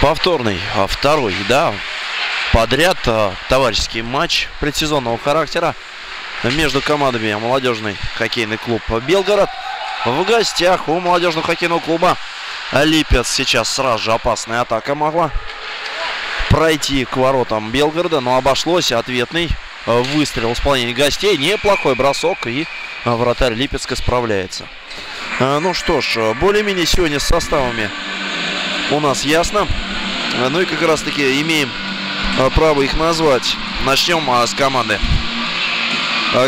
Повторный, а второй, да, подряд а, товарищеский матч предсезонного характера между командами молодежный хоккейный клуб Белгород в гостях у молодежного хоккейного клуба Липец. Сейчас сразу же опасная атака могла пройти к воротам Белгорода, но обошлось ответный выстрел в исполнении гостей. Неплохой бросок и вратарь Липецка справляется. А, ну что ж, более-менее сегодня с составами у нас ясно. А, ну и как раз таки имеем а, право их назвать. Начнем с команды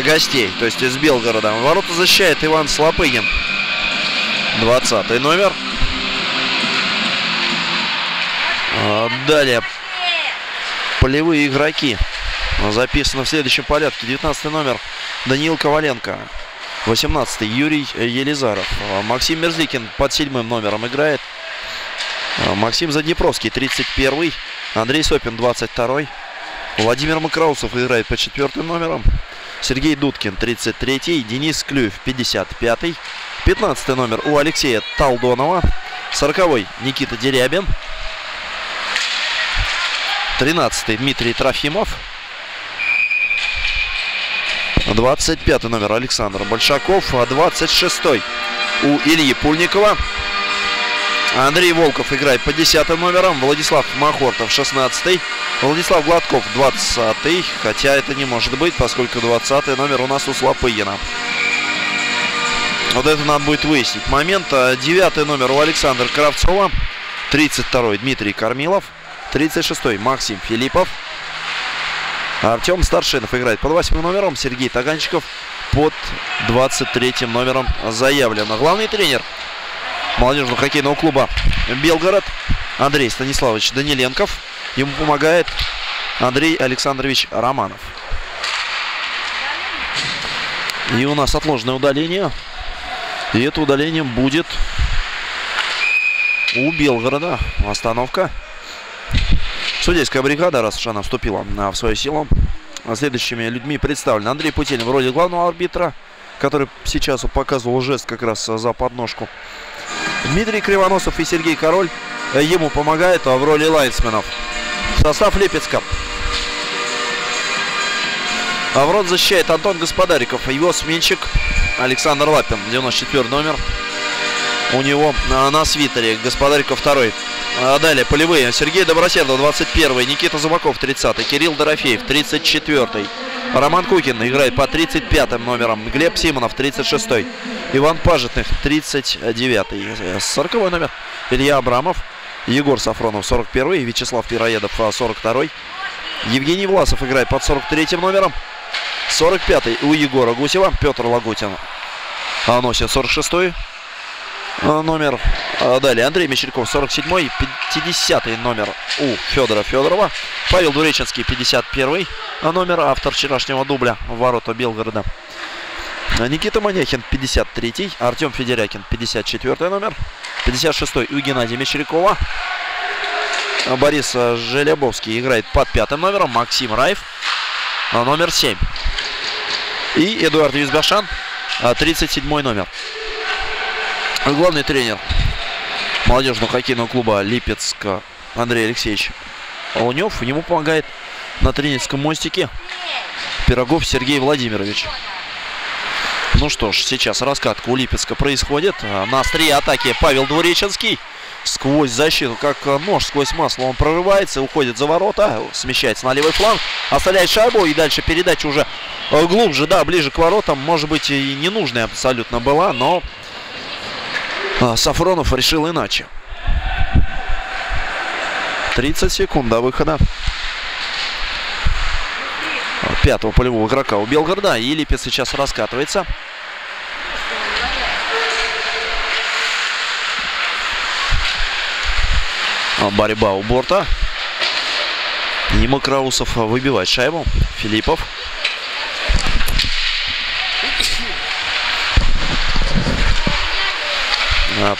гостей, то есть из Белгорода. Ворота защищает Иван Слопыгин. 20 номер. Далее полевые игроки. Записано в следующем порядке. 19 номер Даниил Коваленко. 18 Юрий Елизаров. Максим Мерзликин под седьмым номером играет. Максим Заднепровский 31 Андрей Сопин 22 Владимир Макроусов играет под четвертым номером. Сергей Дудкин 33 Денис Клюев 55 15 номер у Алексея Талдонова. 40 Никита Дерябин. 13 Дмитрий Трофимов. 25 номер Александр Большаков. 26 у Ильи Пульникова. Андрей Волков играет по 10 номерам. Владислав Махортов 16 Владислав Гладков 20 Хотя это не может быть, поскольку 20 номер у нас у Слопыгина. Вот это надо будет выяснить. Момент. 9 номер у Александра Кравцова. 32 Дмитрий Кормилов. 36 Максим Филиппов. Артем Старшинов играет под восьмым номером. Сергей Таганчиков под 23 номером заявлено. Главный тренер молодежного хоккейного клуба Белгород Андрей Станиславович Даниленков. Ему помогает Андрей Александрович Романов. И у нас отложенное удаление. И это удаление будет у Белгорода. Остановка. Судейская бригада, раз уж она вступила в свою силу, следующими людьми представлены Андрей Путилин в роли главного арбитра, который сейчас показывал жест как раз за подножку. Дмитрий Кривоносов и Сергей Король ему помогают в роли лайнсменов. Состав Липецка. А в рот защищает Антон Господариков. Его сменщик Александр Лапин, 94 номер. У него на свитере Господариков второй. А далее полевые. Сергей Добросердов 21 Никита Зубаков 30 Кирилл Дорофеев 34 Роман Кукин играет по 35 номерам. Глеб Симонов 36 Иван Пажетных 39 40 номер. Илья Абрамов. Егор Сафронов 41 Вячеслав Пироедов 42 Евгений Власов играет под 43 номером. 45 у Егора Гусева. Петр Лагутин носит 46 Э, номер. Э, далее Андрей Мещеряков 47-й, 50 номер у Федора Федорова. Павел Дуреченский 51 номер, автор вчерашнего дубля в ворота Белгорода. Никита Маняхин 53-й, Артем Федерякин 54 номер, 56-й у Геннадия Мещерякова. Борис Желябовский играет под пятым номером, Максим Раев номер 7. И Эдуард Визбашан 37 номер. Главный тренер молодежного хоккейного клуба Липецка Андрей Алексеевич Лунев. Ему помогает на тренерском мостике Пирогов Сергей Владимирович. Ну что ж, сейчас раскатка у Липецка происходит. На острие атаки Павел Двуреченский. Сквозь защиту, как нож сквозь масло, он прорывается, уходит за ворота, смещается на левый фланг, оставляет шайбу и дальше передача уже глубже, да, ближе к воротам. Может быть и ненужная абсолютно была, но Сафронов решил иначе. 30 секунд до выхода пятого полевого игрока у Белгорода. И Липец сейчас раскатывается. А, борьба у борта. Нима Краусов выбивает шайбу. Филиппов.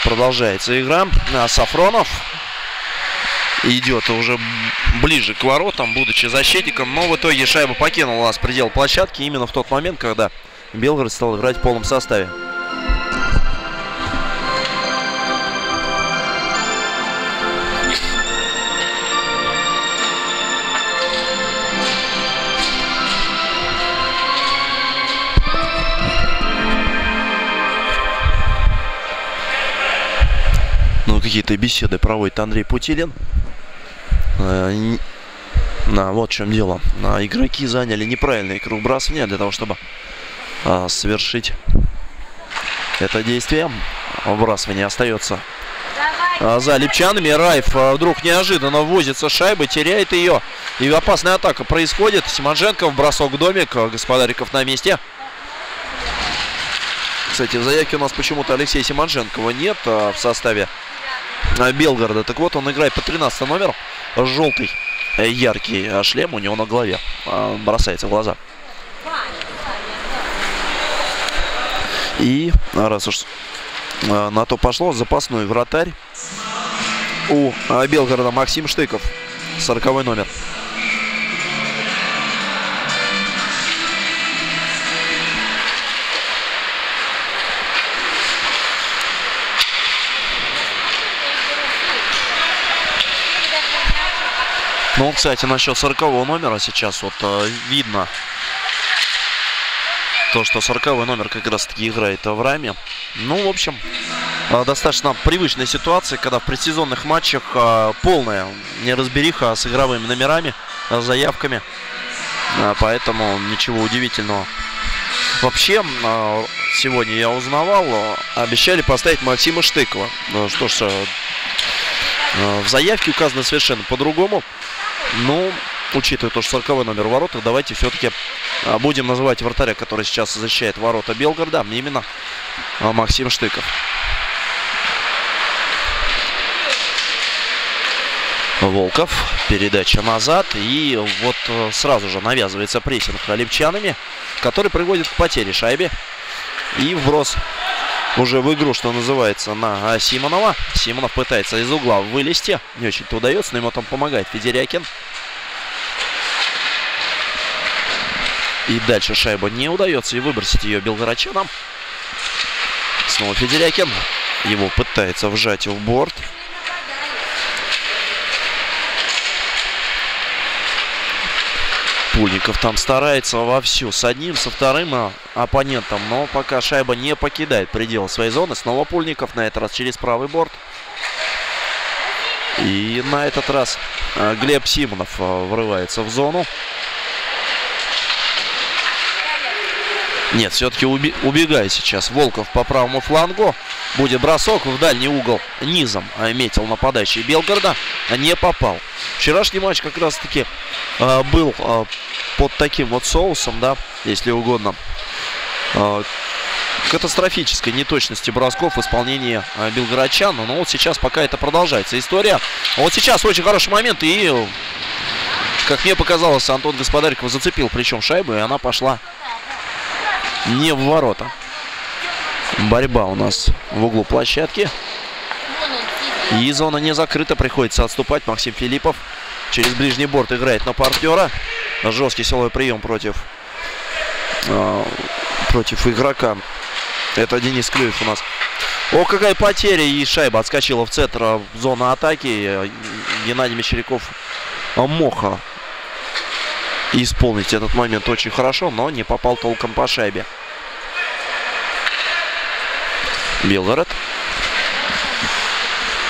Продолжается игра. А, Сафронов идет уже ближе к воротам, будучи защитником. Но в итоге шайба покинула нас предел площадки именно в тот момент, когда Белгород стал играть в полном составе. Какие-то беседы проводит Андрей Путилин. Э, на, вот в чем дело. На, игроки заняли неправильный круг бросания для того, чтобы а, совершить это действие. Вбрасывание остается а, за липчанами. Райф а, вдруг неожиданно ввозится шайбы, теряет ее. И опасная атака происходит. Симонженков, бросок в домик. Господариков на месте. Кстати, в заявке у нас почему-то Алексея Симонженкова нет в составе Белгорода. Так вот, он играет по 13 номер. Желтый э, яркий а, шлем у него на голове. Бросается в глаза. И раз уж на то пошло, запасной вратарь у Белгорода Максим Штыков. 40 номер. Ну, кстати, насчет 40 номера сейчас вот э, видно то, что 40 номер как раз таки играет в раме. Ну, в общем, э, достаточно привычная ситуация, когда в предсезонных матчах э, полная неразбериха с игровыми номерами, э, заявками. Э, поэтому ничего удивительного. Вообще, э, сегодня я узнавал, э, обещали поставить Максима Штыкова. Что ж, э, в заявке указано совершенно по-другому. Ну, учитывая то, что 40 номер ворота, давайте все-таки а, будем называть вратаря, который сейчас защищает ворота Белгорода, именно а, Максим Штыков. Волков. Передача назад. И вот э, сразу же навязывается прессинг липчанами, который приводит к потере шайбе. И вброс уже в игру, что называется, на Симонова. Симонов пытается из угла вылезти. Не очень-то удается, но ему там помогает Федерякин. И дальше шайба не удается и выбросить ее белгородчанам. Снова Федерякин. Его пытается вжать в борт. Пульников там старается вовсю с одним, со вторым а, оппонентом. Но пока шайба не покидает предел своей зоны. Снова Пульников, на этот раз через правый борт. И на этот раз а, Глеб Симонов а, врывается в зону. Нет, все-таки убегает сейчас Волков по правому флангу. Будет бросок в дальний угол низом. Метил нападающий Белгорода. Не попал. Вчерашний матч как раз-таки э, был под таким вот соусом, да, если угодно. Катастрофической неточности бросков в исполнении белгородчан. Но вот сейчас пока это продолжается история. Вот сейчас очень хороший момент. И, как мне показалось, Антон Господариков зацепил причем шайбу. И она пошла не в ворота. Борьба у нас в углу площадки. И зона не закрыта, приходится отступать. Максим Филиппов через ближний борт играет на партнера. Жесткий силовой прием против, э, против игрока. Это Денис Клюев у нас. О, какая потеря! И шайба отскочила в центр в зону атаки. Геннадий Мещеряков Моха исполнить этот момент очень хорошо, но не попал толком по шайбе. Белгород.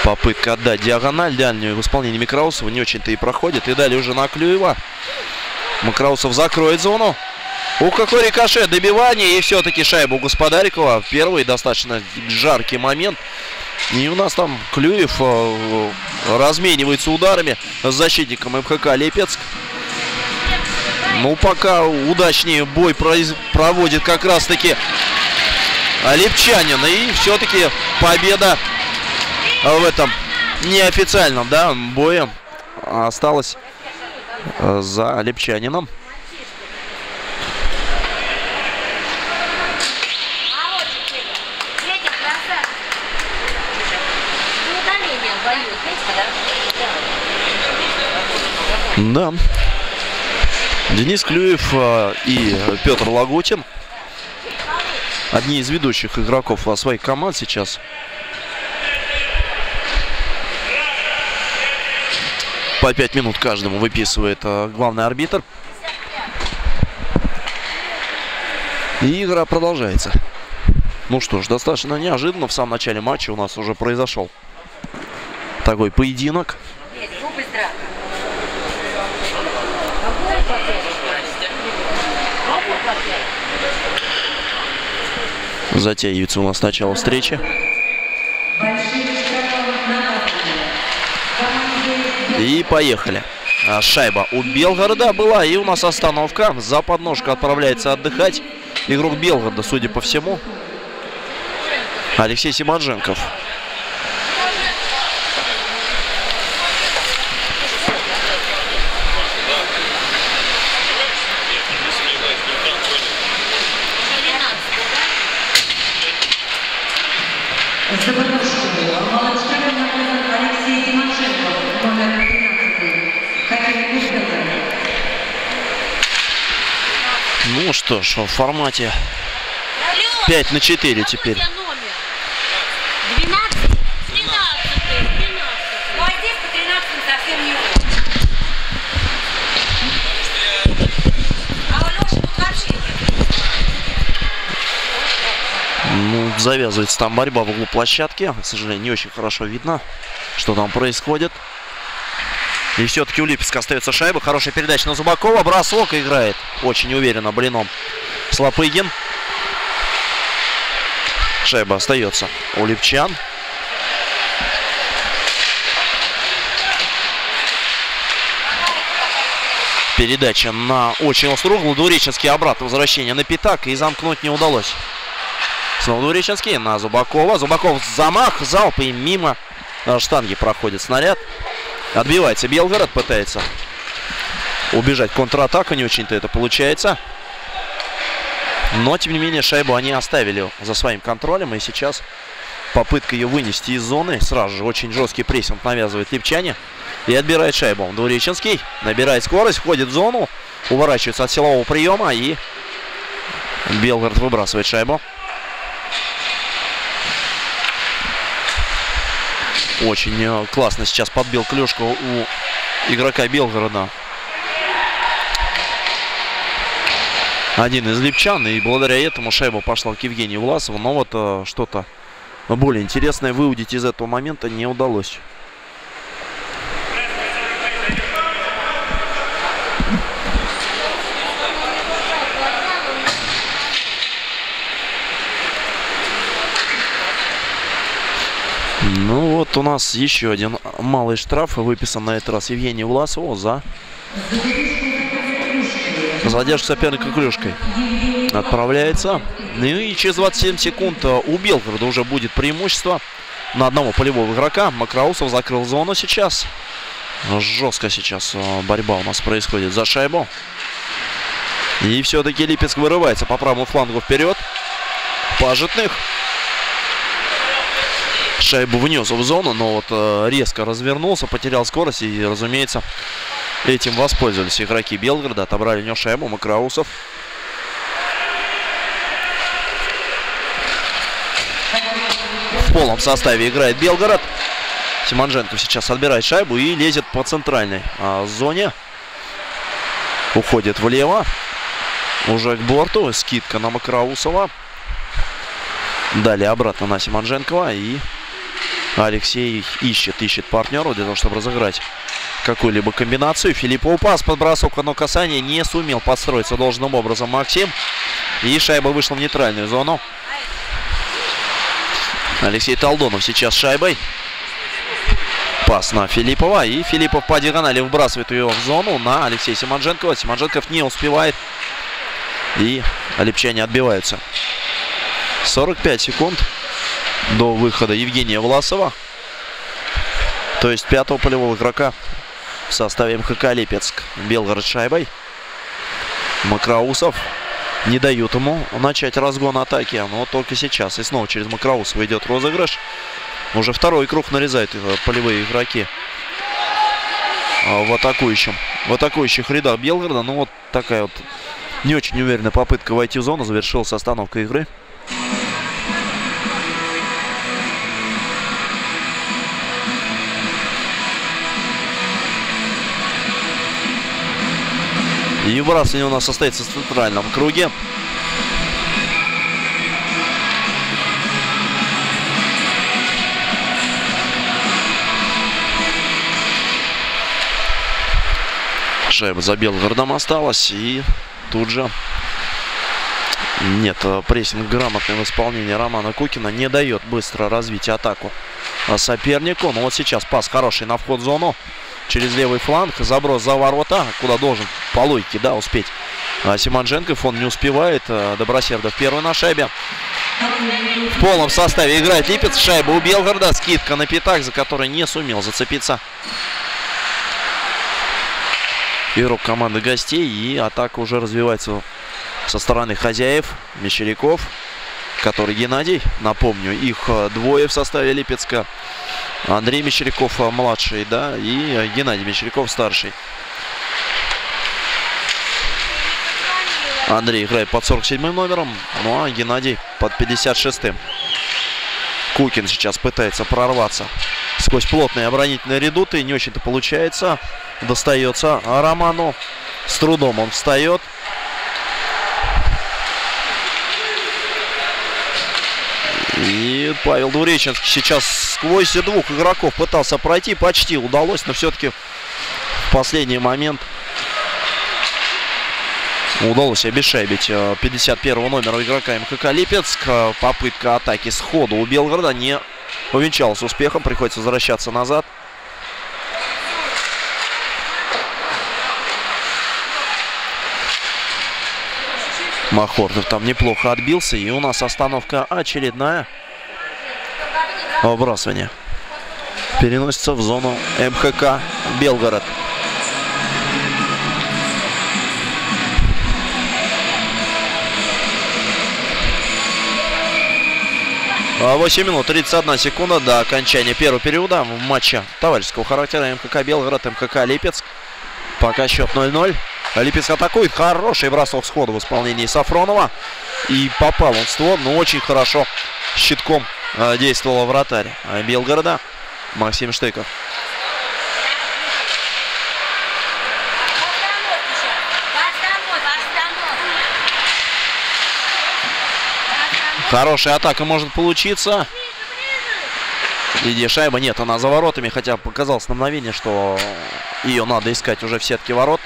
Попытка отдать диагональ дальнюю в исполнении Микроусова не очень-то и проходит. И далее уже на Клюева. Макроусов закроет зону. Ух, какой рикошет, добивание. И все-таки шайбу Господарикова. Первый достаточно жаркий момент. И у нас там Клюев э, разменивается ударами с защитником МХК Липецк. Ну, пока удачнее бой проводит как раз-таки Липчанин. И все-таки победа в этом неофициальном да, бое осталась э, за Липчанином. Да. Денис Клюев э, и Петр Лагутин. Одни из ведущих игроков своих команд сейчас. По 5 минут каждому выписывает э, главный арбитр. И игра продолжается. Ну что ж, достаточно неожиданно в самом начале матча у нас уже произошел такой поединок. Затягивается у нас начало встречи. И поехали. А, шайба у Белгорода была. И у нас остановка. За подножку отправляется отдыхать. Игрок Белгорода, судя по всему. Алексей Симонженков. Ж, в формате 5 на 4 теперь. 12, 13, 13. Ну здесь по 13 совсем не Ну, завязывается там борьба в углу площадки. К сожалению, не очень хорошо видно, что там происходит. И все-таки у Липецка остается шайба. Хорошая передача на Зубакова. Бросок играет. Очень уверенно блином. Слопыгин. Шайба остается у Липчан. Передача на очень острый угол. Двуреченский обратно возвращение на пятак. И замкнуть не удалось. Снова Двуреченский на Зубакова. Зубаков замах, залп и мимо штанги проходит снаряд. Отбивается Белгород, пытается убежать. Контратака не очень-то это получается. Но, тем не менее, шайбу они оставили за своим контролем. И сейчас попытка ее вынести из зоны. Сразу же очень жесткий прессинг навязывает Липчане. И отбирает шайбу. Двуреченский набирает скорость, входит в зону. Уворачивается от силового приема. И Белгород выбрасывает шайбу. Очень э, классно сейчас подбил клюшку у игрока Белгорода. Один из липчан. И благодаря этому шайба пошла к Евгению Власову. Но вот э, что-то более интересное выудить из этого момента не удалось. Ну вот у нас еще один малый штраф выписан на этот раз Евгению Власову за задержку соперника клюшкой. Отправляется. Ну и через 27 секунд у Белгорода уже будет преимущество на одного полевого игрока. Макроусов закрыл зону сейчас. Жестко сейчас э, борьба у нас происходит за шайбу. И все-таки Липецк вырывается по правому флангу вперед. Пажитных шайбу внес в зону, но вот э, резко развернулся, потерял скорость и, разумеется, этим воспользовались игроки Белгорода. Отобрали у него шайбу Макраусов. В полном составе играет Белгород. Симонженко сейчас отбирает шайбу и лезет по центральной а, зоне. Уходит влево. Уже к борту. Скидка на Макраусова. Далее обратно на Симонженкова. И Алексей ищет, ищет партнера для того, чтобы разыграть какую-либо комбинацию. Филиппов пас, подбросок, но касание не сумел подстроиться должным образом Максим. И шайба вышла в нейтральную зону. Алексей Талдонов сейчас шайбой. Пас на Филиппова. И Филиппов по диагонали выбрасывает ее в зону на Алексея Симонженкова. Симонженков не успевает. И липчане отбиваются. 45 секунд до выхода Евгения Власова. То есть пятого полевого игрока в составе МХК Липецк. Белгород шайбой. Макроусов не дают ему начать разгон атаки. Но только сейчас. И снова через Макроусова идет розыгрыш. Уже второй круг нарезают полевые игроки а, в атакующем. В атакующих рядах Белгорода. Ну вот такая вот не очень уверенная попытка войти в зону. Завершилась остановка игры. И выбрасывание у нас состоится в центральном круге. Шайба за Белгородом осталась. И тут же... Нет, э, прессинг грамотный в исполнении Романа Кукина не дает быстро развить атаку э, сопернику. Но вот сейчас пас хороший на вход в зону через левый фланг. Заброс за ворота, куда должен по логике, да, успеть Симонженков. Он не успевает. Добросердов первый на шайбе. В полном составе играет Липец. Шайба у Белгорода. Скидка на пятак, за которой не сумел зацепиться. Игрок команды гостей. И атака уже развивается со стороны хозяев. Мещеряков, который Геннадий. Напомню, их двое в составе Липецка. Андрей Мещеряков младший, да, и Геннадий Мещеряков старший. Андрей играет под 47 номером, ну а Геннадий под 56-м. Кукин сейчас пытается прорваться сквозь плотные оборонительные редуты. Не очень-то получается. Достается Роману. С трудом он встает. И Павел Двуреченский сейчас сквозь двух игроков пытался пройти. Почти удалось, но все-таки в последний момент удалось обешебить 51 номера игрока МКК Липецк. Попытка атаки сходу у Белгорода не увенчалась успехом. Приходится возвращаться назад. Махортов там неплохо отбился. И у нас остановка очередная. Выбрасывание. Переносится в зону МХК Белгород. 8 минут 31 секунда до окончания первого периода в матче товарищеского характера МКК Белгород, МКК Липецк. Пока счет 0-0. Липецк атакует. Хороший бросок сходу в исполнении Сафронова. И попал он в створ, но очень хорошо щитком действовал вратарь Белгорода Максим Штыков. Хорошая атака может получиться. Иди шайба. Нет, она за воротами. Хотя показалось на мгновение, что ее надо искать уже в сетке ворот.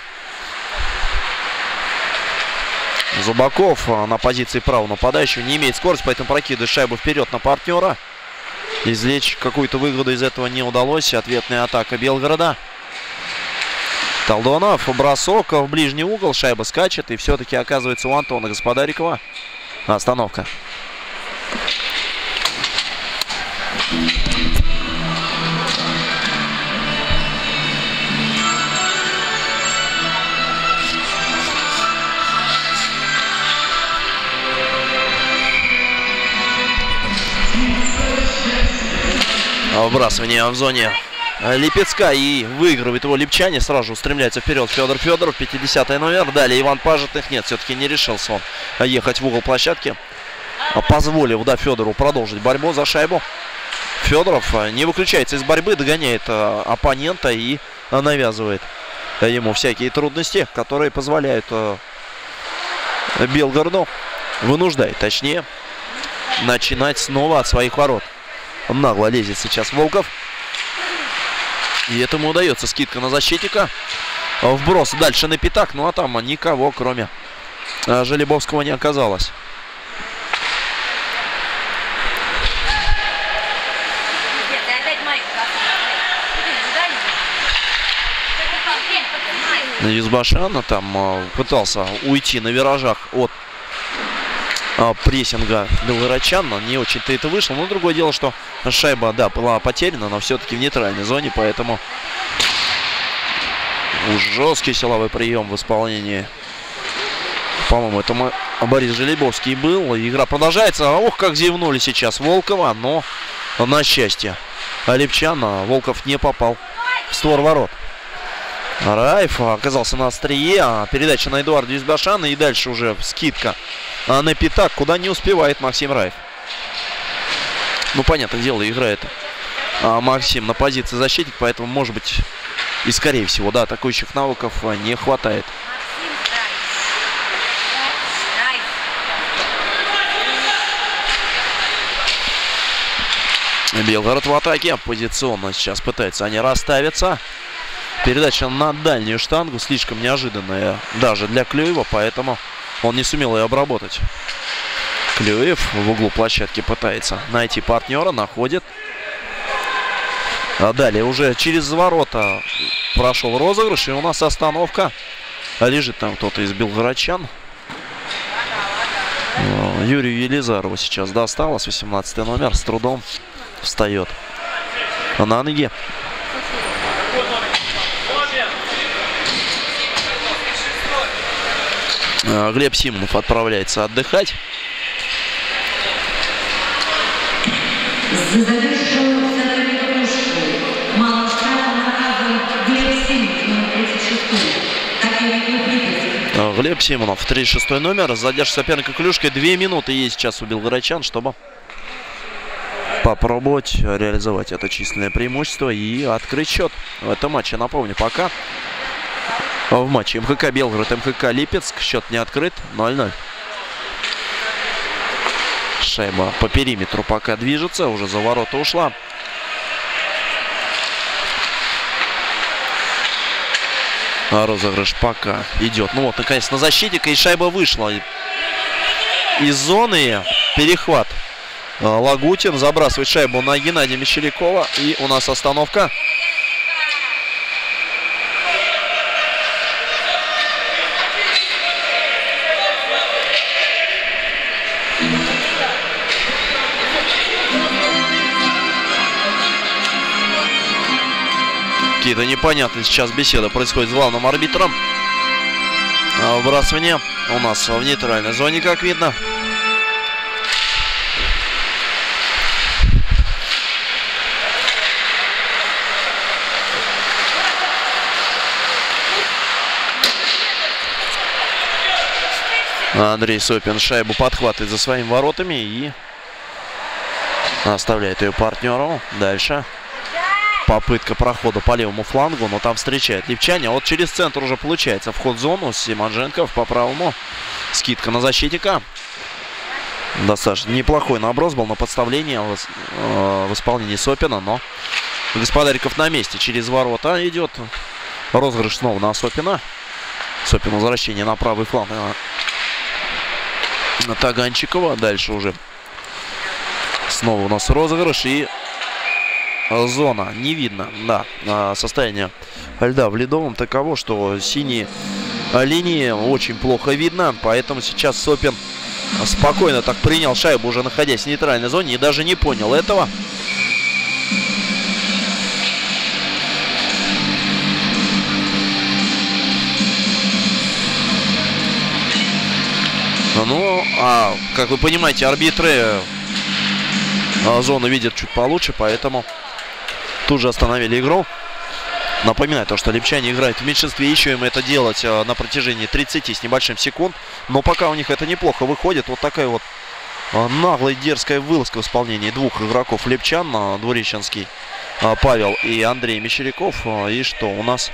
Зубаков а, на позиции правого нападающего не имеет скорости, поэтому прокидывает шайбу вперед на партнера. Извлечь какую-то выгоду из этого не удалось. Ответная атака Белгорода. Талдонов, бросок в ближний угол. Шайба скачет и все-таки оказывается у Антона Господарикова. Остановка. Вбрасывание в зоне Липецка и выигрывает его Липчане. Сразу устремляется вперед Федор Федоров, 50 номер. Далее Иван Пажетных. Нет, все-таки не решился он ехать в угол площадки. Позволив, да, Федору продолжить борьбу за шайбу. Федоров не выключается из борьбы, догоняет э, оппонента и навязывает ему всякие трудности, которые позволяют э, Белгороду, вынуждает, точнее, начинать снова от своих ворот. Нагло лезет сейчас Волков. И этому удается скидка на защитника. Вброс дальше на пятак. Ну а там никого, кроме э, Желебовского, не оказалось. Юзбашана там э, пытался уйти на виражах от э, прессинга белгородчан, но не очень-то это вышло. Но другое дело, что шайба, да, была потеряна, но все-таки в нейтральной зоне, поэтому жесткий силовой прием в исполнении. По-моему, это Борис Желебовский был. Игра продолжается. Ох, как зевнули сейчас Волкова, но на счастье Липчан Волков не попал в створ ворот. Раев оказался на острие. А передача на Эдуарда Юзбашана. И дальше уже скидка на пятак, куда не успевает Максим Раев. Ну, понятное дело, играет а, Максим на позиции защитник, поэтому, может быть, и скорее всего, да, атакующих навыков а, не хватает. Белгород в атаке. Позиционно сейчас пытаются они расставиться. Передача на дальнюю штангу слишком неожиданная даже для Клюева, поэтому он не сумел ее обработать. Клюев в углу площадки пытается найти партнера, находит. А далее уже через ворота прошел розыгрыш, и у нас остановка. Лежит там кто-то из белгородчан. Юрию Елизарову сейчас досталось. 18 номер с трудом встает на ноги. А, Глеб Симонов отправляется отдыхать. Глеб Симонов, 36 номер. Задержка соперника клюшкой. Две минуты есть сейчас у белгородчан, чтобы попробовать реализовать это численное преимущество и открыть счет в этом матче. Напомню, пока в матче МХК Белгород, МХК Липецк. Счет не открыт. 0-0. Шайба по периметру пока движется. Уже за ворота ушла. А розыгрыш пока идет. Ну вот, наконец, на защитника. И шайба вышла из зоны. Перехват. А, Лагутин забрасывает шайбу на Геннадия Мещерякова. И у нас остановка. Какие-то непонятные сейчас беседы происходят с главным арбитром. А, выбрасывание у нас в нейтральной зоне, как видно. Андрей Сопин шайбу подхватывает за своими воротами и оставляет ее партнеру. Дальше попытка прохода по левому флангу, но там встречает Липчане. Вот через центр уже получается вход в зону. Симонженков по правому. Скидка на защитника. Достаточно неплохой наброс был на подставление э, в исполнении Сопина, но Господариков на месте. Через ворота идет розыгрыш снова на Сопина. Сопин возвращение на правый фланг на Таганчикова. Дальше уже снова у нас розыгрыш и зона. Не видно, да, состояние льда в ледовом таково, что синие линии очень плохо видно. Поэтому сейчас Сопин спокойно так принял шайбу, уже находясь в нейтральной зоне, и даже не понял этого. Ну, а, как вы понимаете, арбитры а, зону видят чуть получше, поэтому тут же остановили игру. Напоминаю то, что липчане играют в меньшинстве, еще им это делать а, на протяжении 30 с небольшим секунд. Но пока у них это неплохо выходит. Вот такая вот а, наглая дерзкая вылазка в исполнении двух игроков липчан. А, Двуреченский Павел и Андрей Мещеряков. И что у нас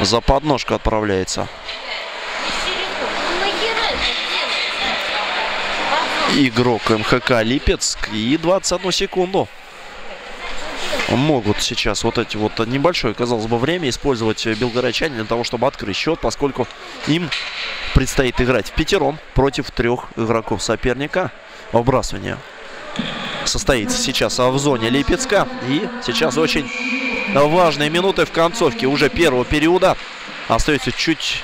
за подножку отправляется игрок МХК Липецк. И 21 секунду могут сейчас вот эти вот небольшое, казалось бы, время использовать белгородчане для того, чтобы открыть счет, поскольку им предстоит играть в пятером против трех игроков соперника. Вбрасывание состоится сейчас в зоне Липецка. И сейчас очень важные минуты в концовке уже первого периода. Остается чуть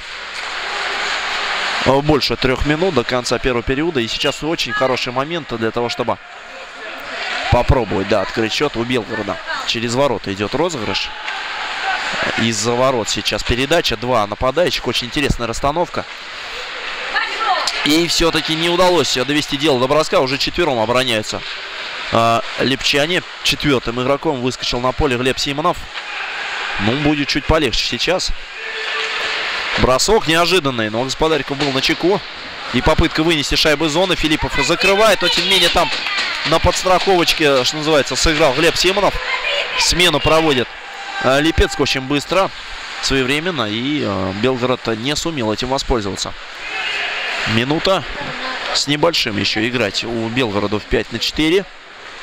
больше трех минут до конца первого периода. И сейчас очень хороший момент для того, чтобы попробовать, да, открыть счет у Белгорода. Через ворота идет розыгрыш. Из-за ворот сейчас передача. Два нападающих. Очень интересная расстановка. И все-таки не удалось довести дело до броска. Уже четвером обороняются э, липчане. Четвертым игроком выскочил на поле Глеб Симонов. Ну, будет чуть полегче сейчас. Бросок неожиданный, но Господариков был на чеку. И попытка вынести шайбы зоны. Филиппов закрывает, но тем не менее там на подстраховочке, что называется, сыграл Глеб Симонов. Смену проводит э, Липецк очень быстро, своевременно. И э, Белгород не сумел этим воспользоваться. Минута с небольшим еще играть у Белгорода в 5 на 4.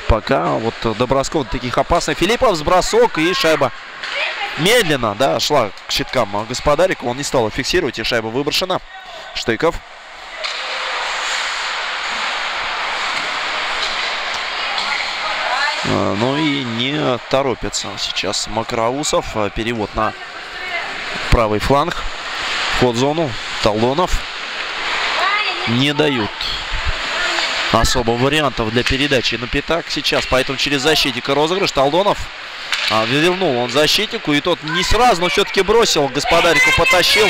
Пока вот до бросков таких опасных. Филиппов с бросок и шайба медленно, да, шла к щиткам Господарика. Он не стал фиксировать, и шайба выброшена. Штыков. Ну и не торопится сейчас Макроусов. А, перевод на правый фланг. Вход в зону. Талонов не дают особо вариантов для передачи на пятак сейчас. Поэтому через защитника розыгрыш. Талдонов а, вернул он защитнику. И тот не сразу, но все-таки бросил. Господарику потащил.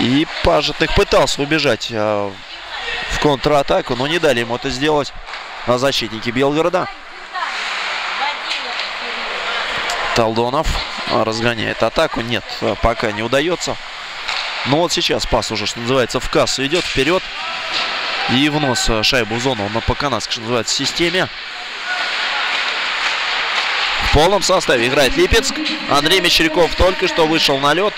И Пажетных пытался убежать а, в контратаку, но не дали ему это сделать защитники Белгорода. Талдонов разгоняет атаку. Нет, пока не удается. Но вот сейчас пас уже, что называется, в кассу идет вперед. И внос шайбу в зону на по что называется, системе. В полном составе играет Липецк. Андрей Мещеряков только что вышел на лед.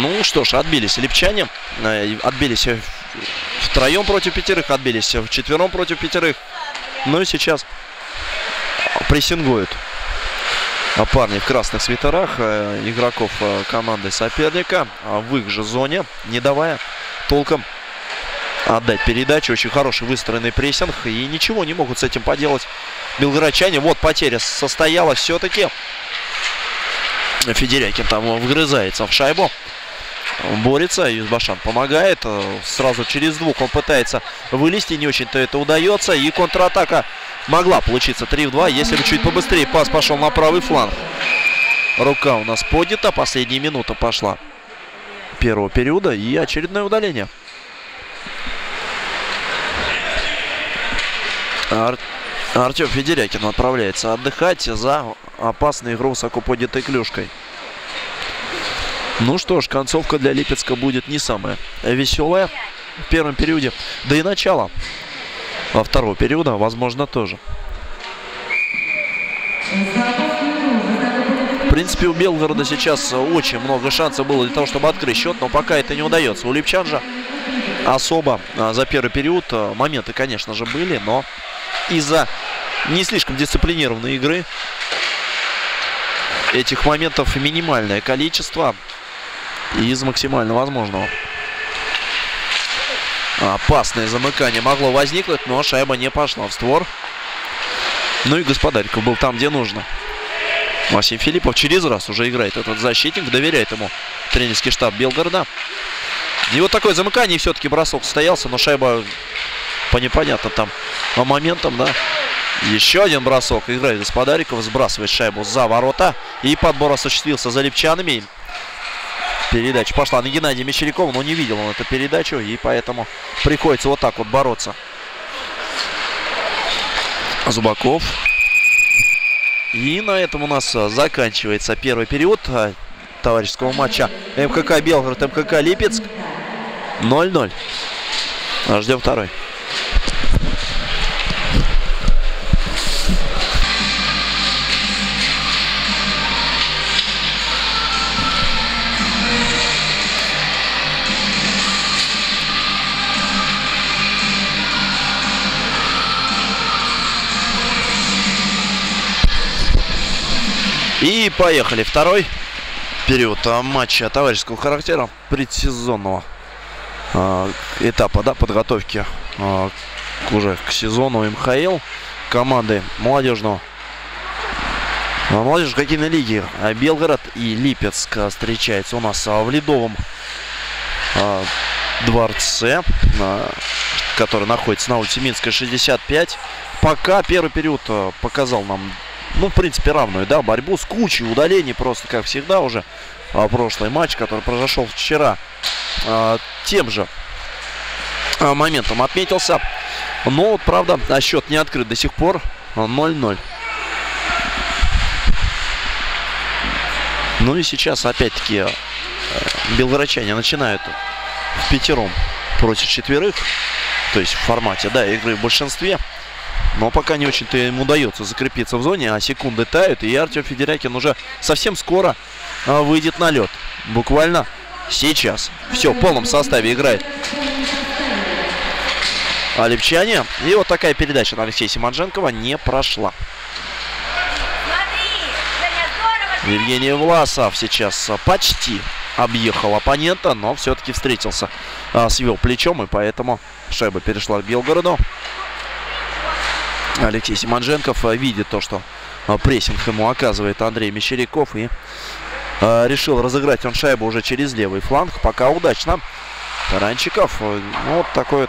Ну что ж, отбились липчане. Э, отбились втроем против пятерых, отбились вчетвером против пятерых. Ну и сейчас прессингуют парни в красных свитерах э, игроков э, команды соперника в их же зоне, не давая толком отдать передачу. Очень хороший выстроенный прессинг. И ничего не могут с этим поделать белгородчане. Вот потеря состоялась все-таки. Федерякин там вгрызается в шайбу борется. Юзбашан помогает. Э, сразу через двух он пытается вылезти. Не очень-то это удается. И контратака могла получиться 3 в 2, если бы чуть побыстрее пас пошел на правый фланг. Рука у нас поднята. Последняя минута пошла первого периода. И очередное удаление. Ар... Артем Федерякин отправляется отдыхать за опасную игру высоко поднятой клюшкой. Ну что ж, концовка для Липецка будет не самая веселая в первом периоде. Да и начало во второго периода, возможно, тоже. В принципе, у Белгорода сейчас очень много шансов было для того, чтобы открыть счет, но пока это не удается. У Липчан же особо а, за первый период а, моменты, конечно же, были, но из-за не слишком дисциплинированной игры этих моментов минимальное количество из максимально возможного. Опасное замыкание могло возникнуть, но шайба не пошла в створ. Ну и Господарьков был там, где нужно. Максим Филиппов через раз уже играет этот защитник, доверяет ему тренерский штаб Белгорода. И вот такое замыкание, все-таки бросок состоялся, но шайба по непонятным там моментам, да. Еще один бросок играет Господариков, сбрасывает шайбу за ворота. И подбор осуществился за липчанами. Передача пошла на Геннадия Мещерякова, но не видел он эту передачу, и поэтому приходится вот так вот бороться. Зубаков. И на этом у нас заканчивается первый период а, товарищеского матча МКК Белгород, МКК Липецк. 0-0. Ждем второй. И поехали. Второй период а, матча товарищеского характера предсезонного э, этапа да, подготовки к, уже к сезону МХЛ команды молодежного молодежной хоккейной лиги Белгород и Липецк встречается у нас в Ледовом дворце, который находится на улице Минская 65. Пока первый период показал нам ну, в принципе, равную, да, борьбу с кучей удалений, просто, как всегда, уже а, прошлый матч, который произошел вчера, а, тем же а, моментом отметился. Но, вот, правда, счет не открыт до сих пор 0-0. Ну и сейчас, опять-таки, э, белгородчане начинают в пятером против четверых. То есть в формате, да, игры в большинстве. Но пока не очень-то ему удается закрепиться в зоне, а секунды тают. И Артем Федерякин уже совсем скоро а, выйдет на лед. Буквально сейчас. Все, в полном составе играет. Липчане. И вот такая передача на Алексея Симонженкова не прошла. Евгений Власов сейчас почти объехал оппонента, но все-таки встретился а, с его плечом, и поэтому шайба перешла к Белгороду. Алексей Симонженков а, видит то, что а, прессинг ему оказывает Андрей Мещеряков, и а, решил разыграть он шайбу уже через левый фланг. Пока удачно. Таранчиков, э, ну, вот такой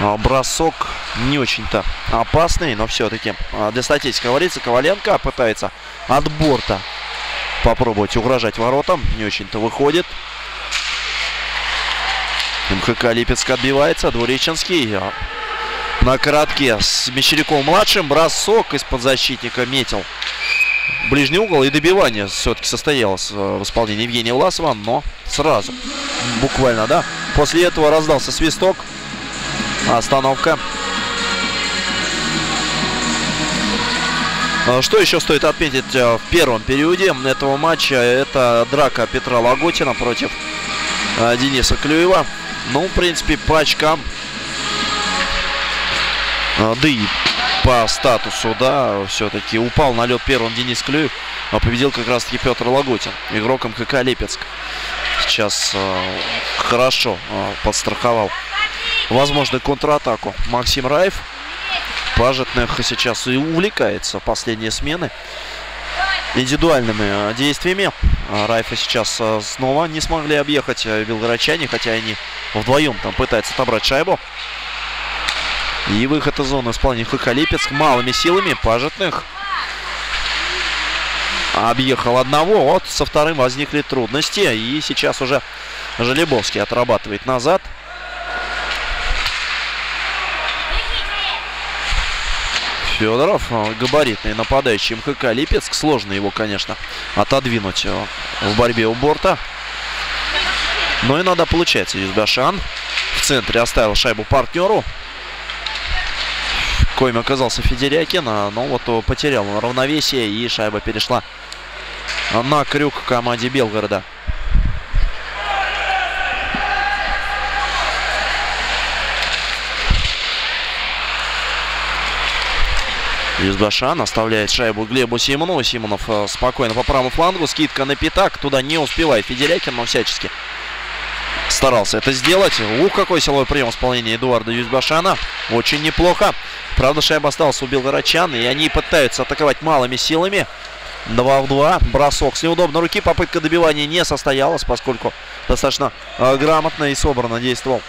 вот бросок не очень-то опасный, но все-таки для статистики говорится, Коваленко пытается от борта попробовать угрожать воротам. Не очень-то выходит. МХК Липецк отбивается. Двуреченский на коротке с Мещеряковым-младшим. Бросок из-под защитника метил. Ближний угол и добивание все-таки состоялось в исполнении Евгения Власова, но сразу, буквально, да. После этого раздался свисток. Остановка. А, что еще стоит отметить э, в первом периоде этого матча? Это драка Петра Лагутина против э, Дениса Клюева. Ну, в принципе, по очкам. А, да и по статусу, да, все-таки упал на лед первым Денис Клюев. А победил как раз-таки Петр Лагутин, игрок МКК Липецк. Сейчас э, хорошо э, подстраховал возможную контратаку Максим Раев. Пажетных сейчас и увлекается последние смены индивидуальными действиями. Райфа сейчас снова не смогли объехать белгородчане, хотя они вдвоем там пытаются отобрать шайбу. И выход из зоны исполнения ХК Липецк малыми силами Пажетных. Объехал одного, вот со вторым возникли трудности. И сейчас уже Желебовский отрабатывает назад. Федоров, э, габаритный нападающий МХК Липецк. Сложно его, конечно, отодвинуть э, в борьбе у борта. Но иногда получается. Юзбашан в центре оставил шайбу партнеру. Коим оказался Федерякин, но вот э, потерял он равновесие и шайба перешла на крюк команде Белгорода. Юзбашан оставляет шайбу Глебу Симонову. Симонов э, спокойно по правому флангу. Скидка на пятак. Туда не успевает Федерякин, но всячески старался это сделать. Ух, какой силовой прием исполнения Эдуарда Юзбашана. Очень неплохо. Правда, шайба осталась у белгородчан. И они пытаются атаковать малыми силами. 2 в 2. Бросок с неудобной руки. Попытка добивания не состоялась, поскольку достаточно э, грамотно и собрано действовал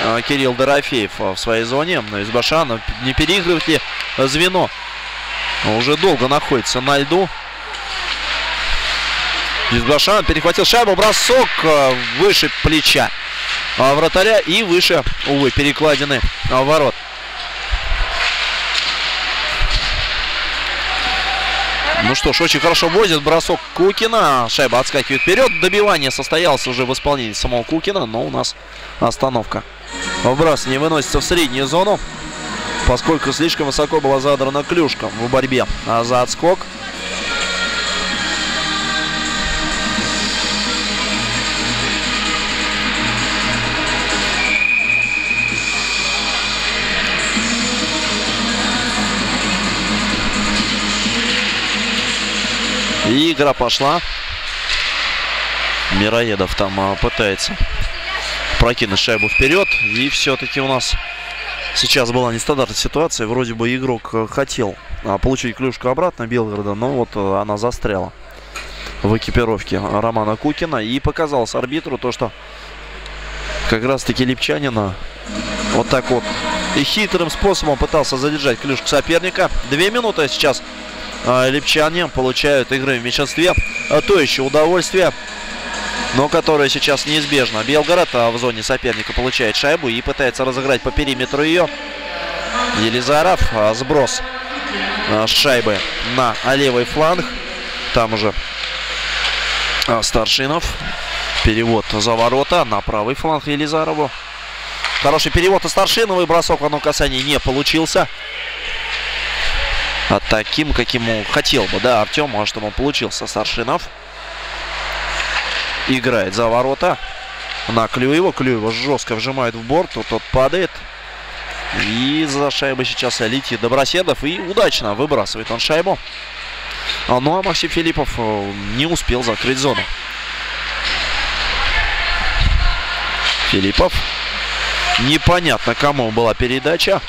А, Кирилл Дорофеев а, в своей зоне. Из Башана не переигрывает ли звено? Уже долго находится на льду. Избашан перехватил шайбу. Бросок а, выше плеча вратаря и выше, увы, перекладины ворот. Ну что ж, очень хорошо возит бросок Кукина. Шайба отскакивает вперед. Добивание состоялось уже в исполнении самого Кукина, но у нас остановка. Вбрасывание выносится в среднюю зону, поскольку слишком высоко была задрана клюшка в борьбе а за отскок. Игра пошла. Мироедов там а, пытается прокинуть шайбу вперед. И все-таки у нас сейчас была нестандартная ситуация. Вроде бы игрок э, хотел а, получить клюшку обратно Белгорода, но вот э, она застряла в экипировке Романа Кукина. И показалось арбитру то, что как раз-таки Липчанина вот так вот и хитрым способом пытался задержать клюшку соперника. Две минуты сейчас липчане получают игры в меньшинстве. То еще удовольствие но которая сейчас неизбежна. Белгород а в зоне соперника получает шайбу и пытается разыграть по периметру ее. Елизаров. А, сброс а, шайбы на левый фланг. Там уже Старшинов. Перевод за ворота на правый фланг Елизарову. Хороший перевод у Старшинова. И бросок в одном касании не получился. А таким, каким хотел бы, да, Артем, а чтобы он получился, Старшинов. Играет за ворота на Клюева. Клюева жестко вжимает в борт, то тот падает. И за шайбой сейчас летит Доброседов и удачно выбрасывает он шайбу. А, ну а Максим Филиппов э, не успел закрыть зону. Филиппов. Непонятно, кому была передача.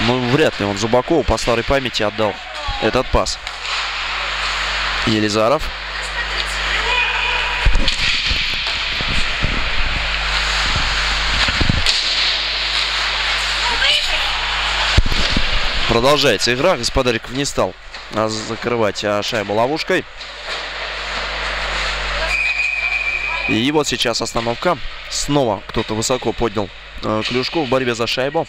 Ну, вряд ли он Зубакову по старой памяти отдал этот пас. Елизаров. Продолжается игра. Господариков не стал закрывать а, шайбу ловушкой. И вот сейчас остановка. Снова кто-то высоко поднял э, клюшку в борьбе за шайбу.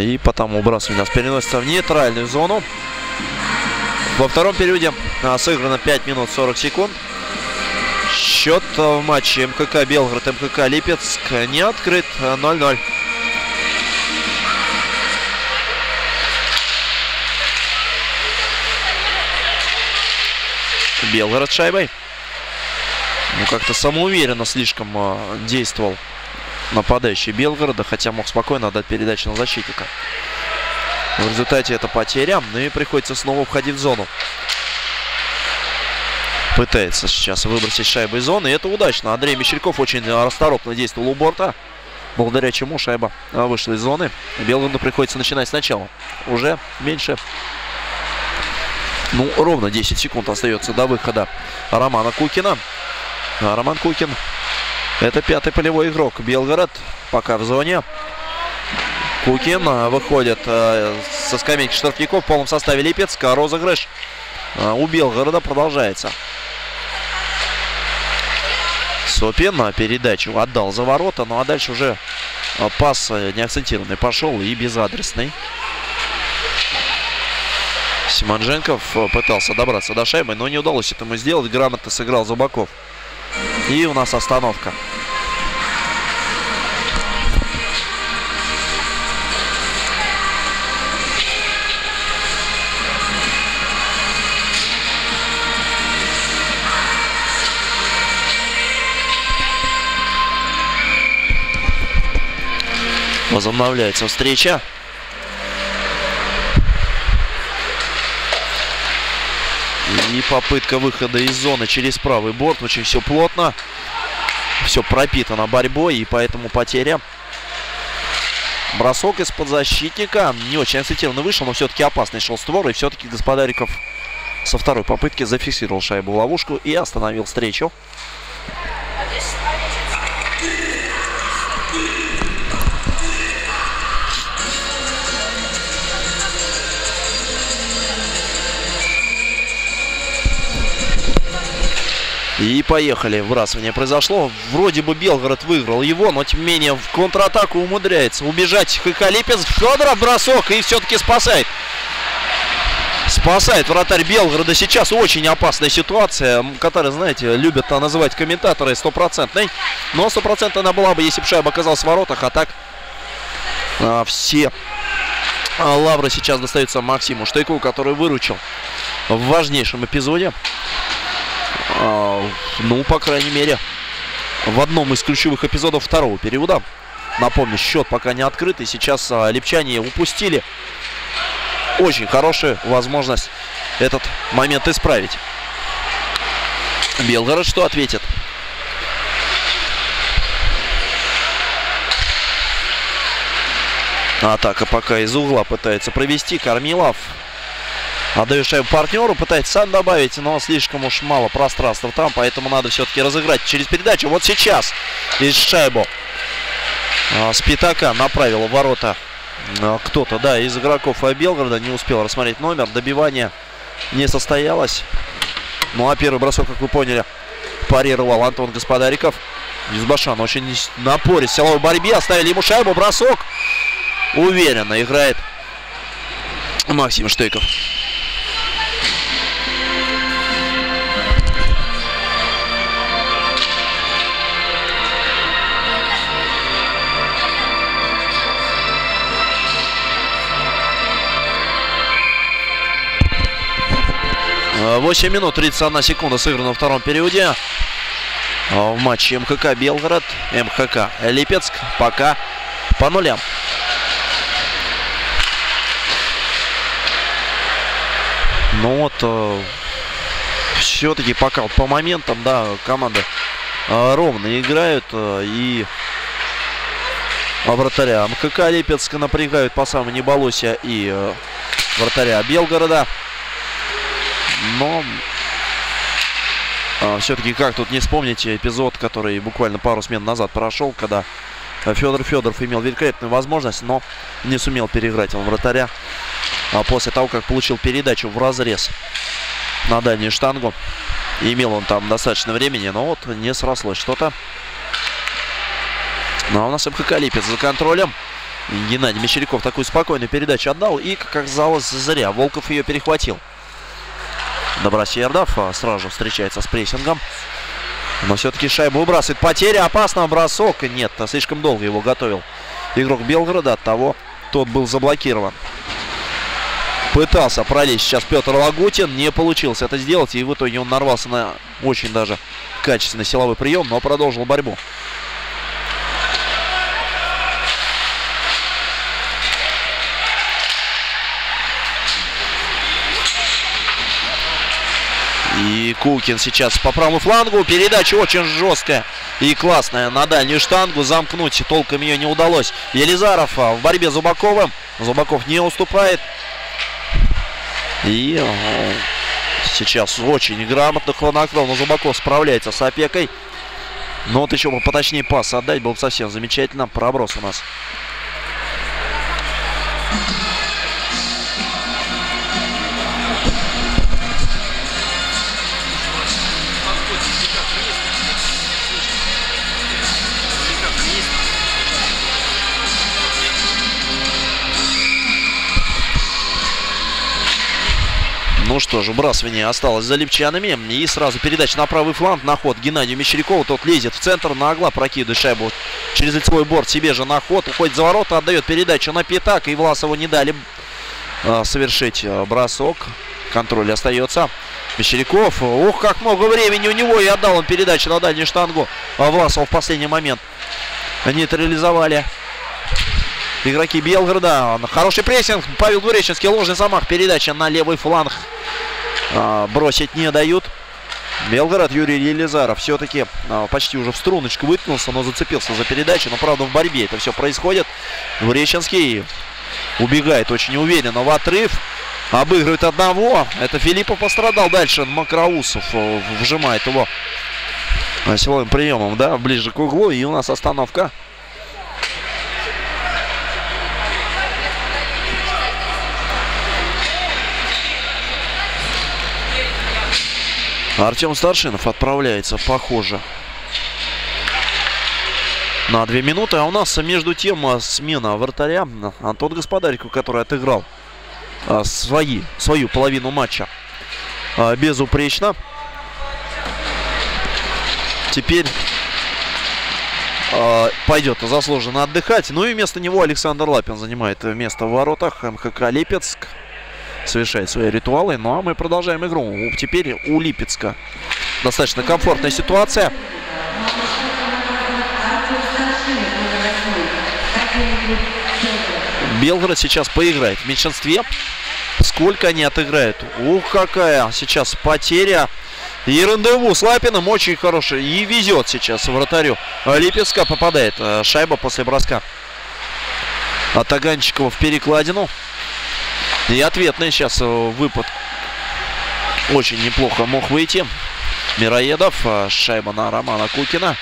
И потому выбрасывание нас переносится в нейтральную зону. Во втором периоде сыграно 5 минут 40 секунд. Счет в матче МКК Белгород, МКК Липецк не открыт 0-0. Белгород шайбой. Ну, как-то самоуверенно слишком э, действовал нападающий Белгорода, хотя мог спокойно отдать передачу на защитника. В результате это потеря, ну и приходится снова входить в зону. Пытается сейчас выбросить шайбу из зоны, и это удачно. Андрей Мещеряков очень расторопно действовал у борта, благодаря чему шайба вышла из зоны. Белгороду приходится начинать сначала. Уже меньше ну, ровно 10 секунд остается до выхода Романа Кукина. А Роман Кукин это пятый полевой игрок. Белгород пока в зоне. Кукин а, выходит э, со скамейки штрафников в полном составе Липецка. Розыгрыш э, у Белгорода продолжается. Сопин передачу отдал за ворота. Ну а дальше уже пас неакцентированный пошел и безадресный. Симонженков э, пытался добраться до шайбы, но не удалось этому сделать. Грамотно сыграл Зубаков. И у нас остановка. Возобновляется встреча. И попытка выхода из зоны через правый борт. Очень все плотно. Все пропитано борьбой. И поэтому потеря. Бросок из-под защитника. Не очень акцентированно вышел, но все-таки опасный шел створ. И все-таки Господариков со второй попытки зафиксировал шайбу ловушку и остановил встречу. И поехали. Вбрасывание произошло. Вроде бы Белгород выиграл его, но тем не менее в контратаку умудряется убежать Хакалипец. Федоров бросок и все-таки спасает. Спасает вратарь Белгорода. Сейчас очень опасная ситуация, которая, знаете, любят называть комментаторы стопроцентной. Но стопроцентная она была бы, если бы шайба оказалась в воротах. А так а, все а, лавры сейчас достаются Максиму Штайку, который выручил в важнейшем эпизоде. А, ну, по крайней мере, в одном из ключевых эпизодов второго периода. Напомню, счет пока не открыт. И сейчас а, липчане упустили очень хорошую возможность этот момент исправить. Белгород что ответит? Атака пока из угла пытается провести. Кормилов Отдает шайбу партнеру, пытается сам добавить, но слишком уж мало пространства там, поэтому надо все-таки разыграть через передачу. Вот сейчас из шайбу а, с пятака направил ворота а, кто-то, да, из игроков Белгорода. Не успел рассмотреть номер. Добивание не состоялось. Ну а первый бросок, как вы поняли, парировал Антон Господариков. Юзбашан очень напорист в силовой борьбе. Оставили ему шайбу. Бросок. Уверенно играет Максим Штыков. 8 минут 31 секунда сыграно во втором периоде. В матче МХК Белгород, МХК Липецк пока по нулям. Ну вот, э, все-таки пока по моментам, да, команда э, ровно играют. Э, и вратаря МКК Липецка напрягают по самому Неболося и вратаря Белгорода. Но э, все-таки как тут не вспомнить эпизод, который буквально пару смен назад прошел, когда Федор Федоров имел великолепную возможность, но не сумел переиграть он вратаря а после того, как получил передачу в разрез на дальнюю штангу. Имел он там достаточно времени, но вот не срослось что-то. Ну а у нас МХК Липец за контролем. Геннадий Мещеряков такую спокойную передачу отдал. И, как оказалось, зря. Волков ее перехватил. Добросердов а, сразу же встречается с прессингом. Но все-таки шайбу выбрасывает. Потеря, опасного бросок. Нет, слишком долго его готовил игрок Белгорода. От того тот был заблокирован. Пытался пролезть сейчас Петр Лагутин. Не получилось это сделать. И в итоге он нарвался на очень даже качественный силовой прием, но продолжил борьбу. И Кукин сейчас по правому флангу. Передача очень жесткая и классная на дальнюю штангу. Замкнуть толком ее не удалось. Елизаров а, в борьбе с Зубаковым. Зубаков не уступает. И э, сейчас очень грамотно, хладнокровно Зубаков справляется с опекой. Но вот еще бы поточнее пас отдать был бы совсем замечательно. Проброс у нас. Ну что ж, вбрасывание осталось за липчанами. И сразу передача на правый фланг. На ход Геннадию Мещерякову. Тот лезет в центр. Нагло прокидывает шайбу через лицевой борт. Себе же на ход. Уходит за ворота. Отдает передачу на пятак. И Власову не дали э, совершить э, бросок. Контроль остается. Мещеряков. Ух, как много времени у него. И отдал он передачу на дальнюю штангу. А Власова в последний момент нейтрализовали игроки Белгорода. Хороший прессинг. Павел Гуреченский. Ложный замах. Передача на левый фланг. А, бросить не дают. Белгород Юрий Елизаров все-таки а, почти уже в струночку выткнулся, но зацепился за передачу. Но, правда, в борьбе это все происходит. Гуреченский убегает очень уверенно в отрыв. Обыгрывает одного. Это Филиппов пострадал. Дальше Макроусов э, вжимает его силовым приемом, да, ближе к углу. И у нас остановка. Артем Старшинов отправляется, похоже, на две минуты. А у нас между тем а, смена вратаря. Антон Господариков, который отыграл а, свои, свою половину матча а, безупречно. Теперь пойдет заслуженно отдыхать. Ну и вместо него Александр Лапин занимает место в воротах. МХК Липецк совершает свои ритуалы. Ну а мы продолжаем игру. Теперь у Липецка достаточно комфортная ситуация. Белгород сейчас поиграет в меньшинстве. Сколько они отыграют? Ух, какая сейчас потеря. И рандеву с Лапиным очень хороший. И везет сейчас вратарю. Липецка попадает. Э, шайба после броска. От Таганчикова в перекладину. И ответный сейчас э, выпад очень неплохо мог выйти. Мироедов, э, шайба на Романа Кукина.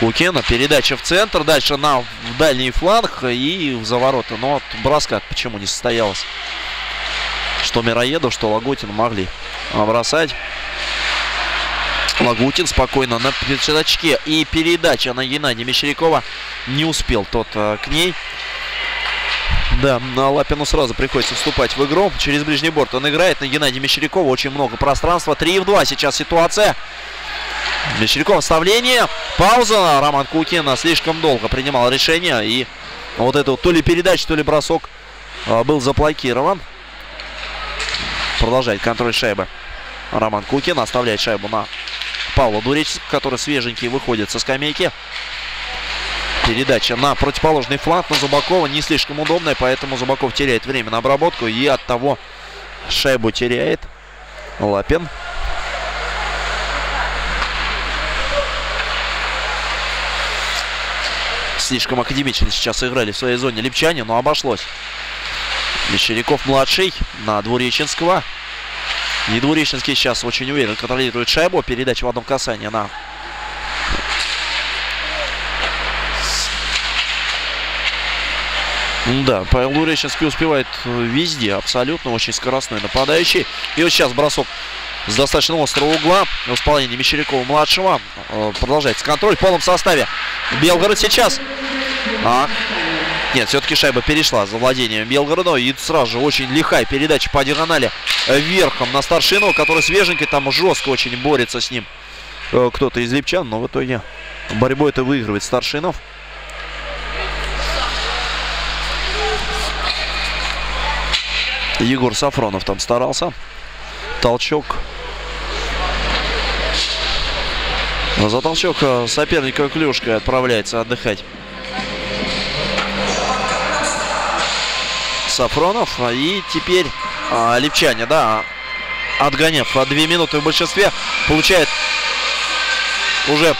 Кукина, передача в центр, дальше на в дальний фланг и в завороты. Но вот броска почему не состоялась. Что Мироедов, что Лагутин могли бросать. Лагутин спокойно на пятачке. И передача на Геннадия Мещерякова не успел тот э, к ней. Да, на Лапину сразу приходится вступать в игру. Через ближний борт он играет на Геннадия Мещерякова. Очень много пространства. 3 в 2 сейчас ситуация. Мещеряков вставление. Пауза. Роман Кукин слишком долго принимал решение. И вот это вот то ли передача, то ли бросок а, был заблокирован. Продолжает контроль шайбы. Роман Кукин оставляет шайбу на Павла Дуреченко, который свеженький выходит со скамейки. Передача на противоположный фланг на Зубакова не слишком удобная, поэтому Зубаков теряет время на обработку и от того шайбу теряет Лапин. Слишком академично сейчас играли в своей зоне липчане, но обошлось. Мещеряков-младший на Двуреченского. И Двуреченский сейчас очень уверенно контролирует шайбу. Передача в одном касании на Да, Павел Двуреченский успевает везде, абсолютно очень скоростной нападающий. И вот сейчас бросок с достаточно острого угла в исполнении Мещерякова-младшего. Э, продолжается контроль в полном составе. Белгород сейчас. А, нет, все-таки шайба перешла за владением Белгорода. И сразу же очень лихая передача по диагонали верхом на Старшинова, который свеженький, там жестко очень борется с ним э, кто-то из липчан. Но в итоге борьбу это выигрывает Старшинов. Егор Сафронов там старался. Толчок. За толчок э, соперника клюшкой отправляется отдыхать. Сафронов. И теперь а, Липчане, да, отгоняв две минуты в большинстве, получает уже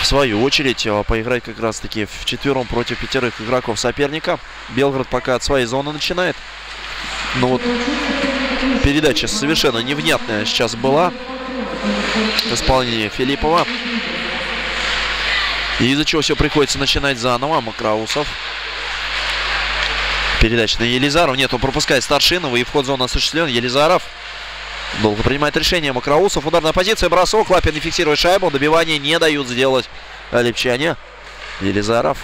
в свою очередь а, поиграть как раз таки в четвером против пятерых игроков соперника. Белгород пока от своей зоны начинает. Но вот передача совершенно невнятная сейчас была. Исполнение Филиппова. Из-за чего все приходится начинать заново. Макраусов. Передача на Елизаров. Нет, он пропускает Старшинова. И вход в зону осуществлен. Елизаров. Долго принимает решение Макроусов. Ударная позиция. Бросок. Лапин не фиксирует шайбу. Добивание не дают сделать липчане. Елизаров.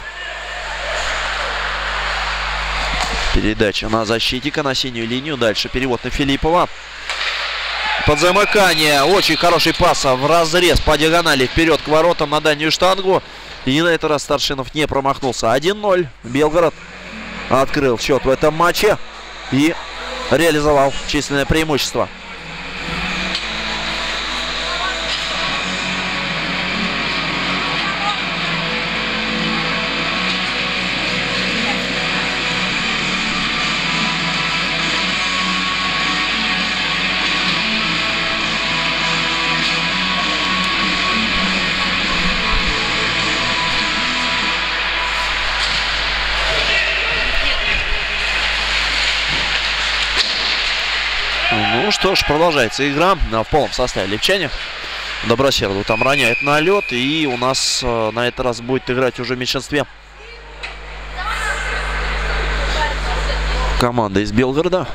Передача на защитника, на синюю линию. Дальше перевод на Филиппова. Под замыкание. Очень хороший пас в разрез по диагонали вперед к воротам на дальнюю штангу. И на этот раз Старшинов не промахнулся. 1-0. Белгород открыл счет в этом матче. И реализовал численное преимущество. Что ж, продолжается игра в полном составе Левчане. Добросерду там роняет на лед. И у нас э, на этот раз будет играть уже в меньшинстве команда из Белгорода.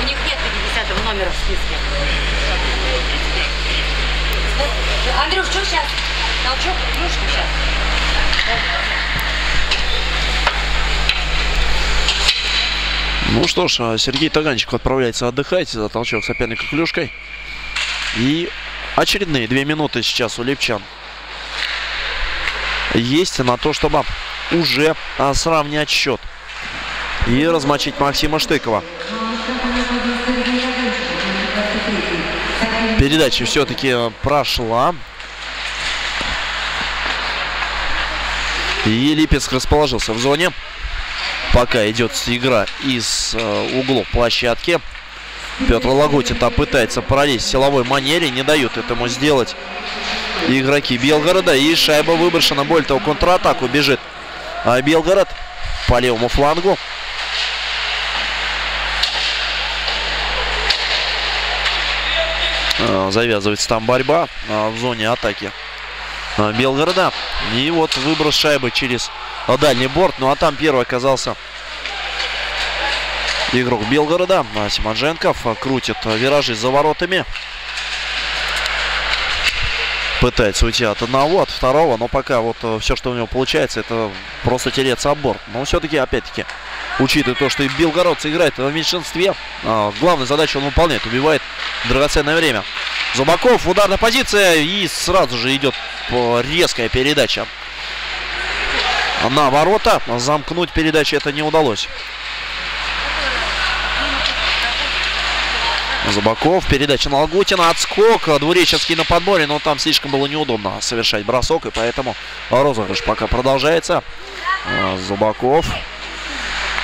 У них нет 50 номера в списке. Андрюш, что сейчас? Толчок, кружка сейчас. Ну что ж, а Сергей Таганчиков отправляется отдыхать за толчок соперника клюшкой. И очередные две минуты сейчас у Липчан есть на то, чтобы уже а, сравнять счет и размочить Максима Штыкова. Передача все-таки прошла. И Липецк расположился в зоне. Пока идет игра из э, углов площадки. Петр Лагутин там пытается пролезть в силовой манере. Не дают этому сделать игроки Белгорода. И шайба выброшена. Более того, контратаку бежит а Белгород по левому флангу. Э, завязывается там борьба э, в зоне атаки э, Белгорода. И вот выброс шайбы через дальний борт. Ну а там первый оказался игрок Белгорода. Симонженков крутит виражи за воротами. Пытается уйти от одного, от второго. Но пока вот все, что у него получается, это просто тереться об борт. Но все-таки, опять-таки, учитывая то, что и белгородцы играют в меньшинстве, главную задачу он выполняет. Убивает драгоценное время. Зубаков, ударная позиция. И сразу же идет резкая передача на ворота. Замкнуть передачи это не удалось. Зубаков, передача на Лагутина, отскок, Двуреченский на подборе, но там слишком было неудобно совершать бросок, и поэтому розыгрыш пока продолжается. Зубаков,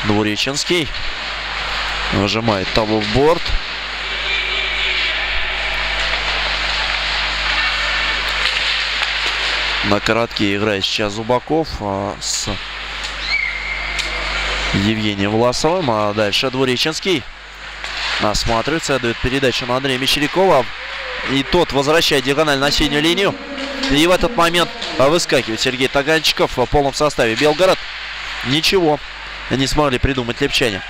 Двуреченский, выжимает того в борт. На коротке играет сейчас Зубаков а, с Евгением Власовым, а дальше Двуреченский. Осматривается, дает передачу на Андрея Мещерякова. И тот возвращает диагональ на синюю линию. И в этот момент выскакивает Сергей Таганчиков в полном составе. Белгород ничего не смогли придумать лепчане.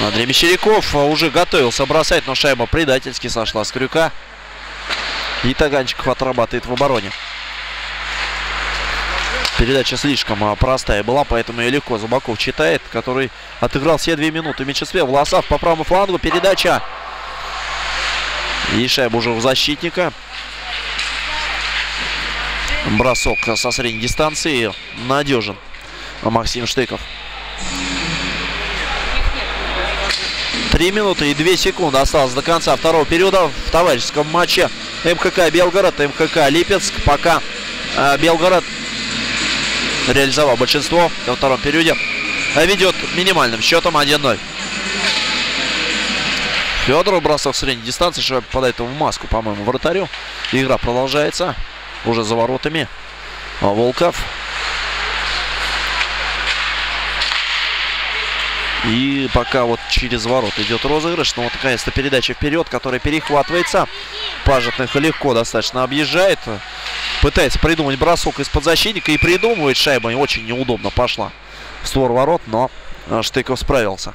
Андрей Мещеряков уже готовился бросать, но шайба предательски сошла с крюка. И Таганчиков отрабатывает в обороне. Передача слишком а, простая была, поэтому ее легко Зубаков читает, который отыграл все две минуты. В меньшинстве Власов по правому флангу. Передача. И шайба уже у защитника. Бросок со средней дистанции. Надежен. Максим Штыков. Три минуты и две секунды осталось до конца второго периода в товарищеском матче МХК Белгород, МХК Липецк. Пока э, Белгород реализовал большинство во втором периоде. А ведет минимальным счетом 1-0. Федоров бросок средней дистанции. Шайба попадает в маску, по-моему, вратарю. Игра продолжается. Уже за воротами. Волков. И пока вот через ворот идет розыгрыш. Но вот наконец-то передача вперед, которая перехватывается. Пажетных легко достаточно объезжает. Пытается придумать бросок из-под защитника и придумывает. Шайба очень неудобно пошла в створ ворот, но э, Штыков справился.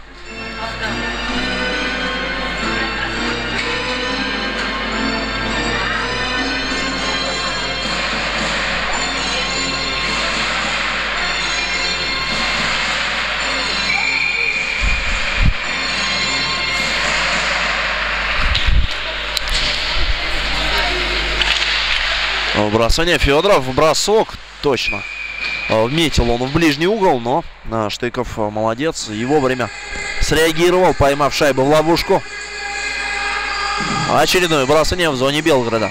Бросание Федоров. Бросок. Точно. Вметил он в ближний угол, но Штыков молодец. И вовремя среагировал, поймав шайбу в ловушку. Очередное бросание в зоне Белгорода.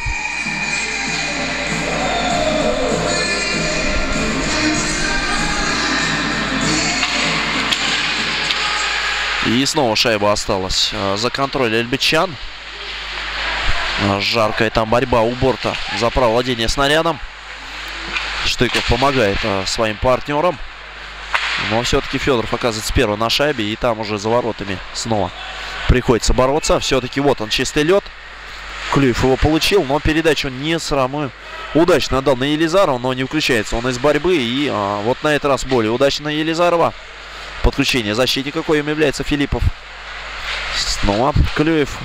И снова шайба осталась за контроль Эльбичан. Жаркая там борьба у борта за право владения снарядом. Штыков помогает а, своим партнерам. Но все-таки Федоров оказывается первым на шайбе. И там уже за воротами снова приходится бороться. Все-таки вот он чистый лед. Клюев его получил, но передачу не самую удачно отдал на Елизарова, но не включается он из борьбы. И а, вот на этот раз более удачно Елизарова. Подключение защитника, коим является Филиппов. Снова Клюев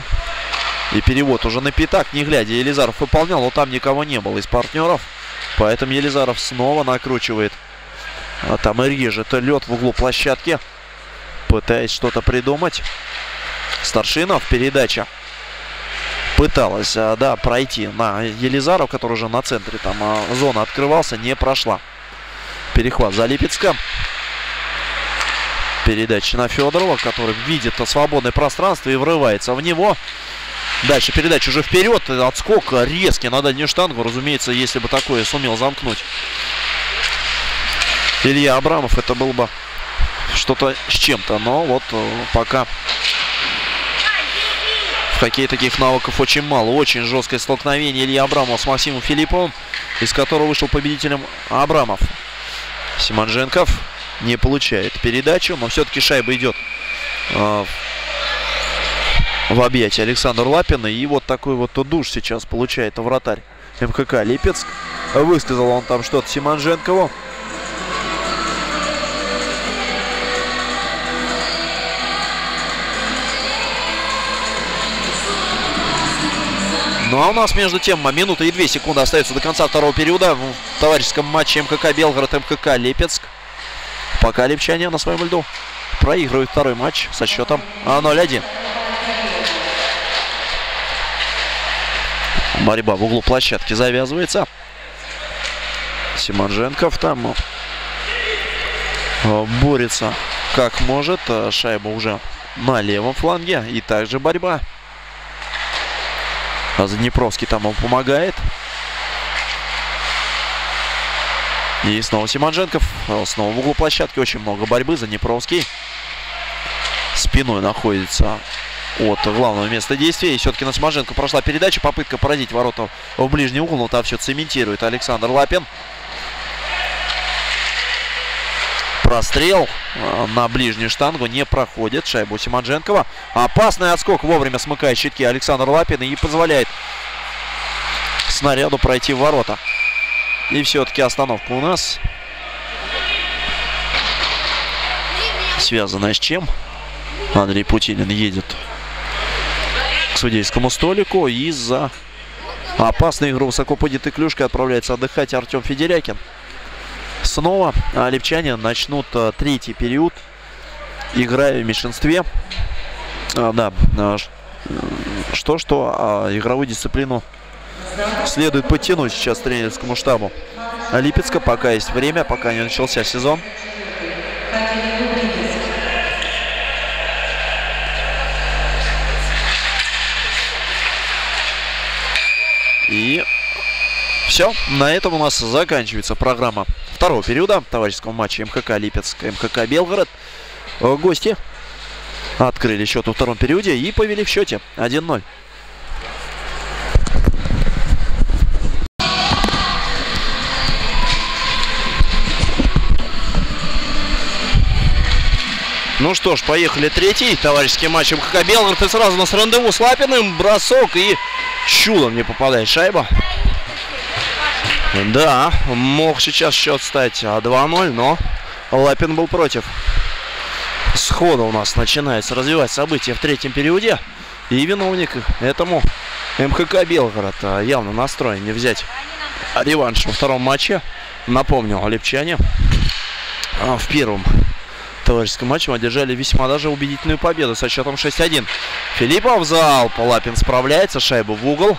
и перевод уже на пятак, не глядя, Елизаров выполнял, но там никого не было из партнеров. Поэтому Елизаров снова накручивает. А там и режет лед в углу площадки. Пытаясь что-то придумать. Старшинов, передача. Пыталась, а, да, пройти на Елизаров, который уже на центре там а, зона открывался, не прошла. Перехват за Липецка. Передача на Федорова, который видит свободное пространство и врывается в него. Дальше передача уже вперед. Отскок резкий на дальнюю штангу. Разумеется, если бы такое сумел замкнуть Илья Абрамов, это было бы что-то с чем-то. Но вот э, пока в хоккее таких навыков очень мало. Очень жесткое столкновение Илья Абрамов с Максимом Филипповым, из которого вышел победителем Абрамов. Симонженков не получает передачу, но все-таки шайба идет э, в объятии Александр Лапина. И вот такой вот душ сейчас получает вратарь МКК Липецк. Высказал он там что-то Симонженкову. Ну а у нас между тем минута и две секунды остается до конца второго периода в товарищеском матче МКК Белгород, МКК Липецк. Пока липчане на своем льду проигрывают второй матч со счетом 0-1. Борьба в углу площадки завязывается. Симонженков там э, борется как может. Шайба уже на левом фланге. И также борьба. Заднепровский там ему помогает. И снова Симонженков. Снова в углу площадки. Очень много борьбы. Заднепровский. Спиной находится от главного места действия. И все-таки на Симонженко прошла передача. Попытка поразить ворота в ближний угол. Но там все цементирует Александр Лапин. Прострел на ближнюю штангу не проходит. Шайбу Симонженкова. Опасный отскок вовремя смыкает щитки Александр Лапин и позволяет снаряду пройти в ворота. И все-таки остановка у нас. Связанная с чем? Андрей Путилин едет к судейскому столику. Из-за опасной игры высоко поднятой клюшкой отправляется отдыхать Артем Федерякин. Снова липчане начнут третий период, играя в меньшинстве. А, да, что-что, а игровую дисциплину следует подтянуть сейчас тренерскому штабу Липецка, пока есть время, пока не начался сезон. И все, на этом у нас заканчивается программа второго периода товарищеского матча МХК Липецк, МХК Белгород. Гости открыли счет во втором периоде и повели в счете 1-0. Ну что ж, поехали третий товарищеский матч МХК Белгород. И сразу нас рандеву с Лапиным. Бросок и чудом не попадает шайба. Да, мог сейчас счет стать 2-0, но Лапин был против. Сходу у нас начинается развивать события в третьем периоде. И виновник этому МХК Белгород а, явно настроен не взять реванш во втором матче. Напомню, липчане а, в первом товарищеском матче одержали весьма даже убедительную победу со счетом 6-1. Филиппов в зал. Лапин справляется. Шайбу в угол.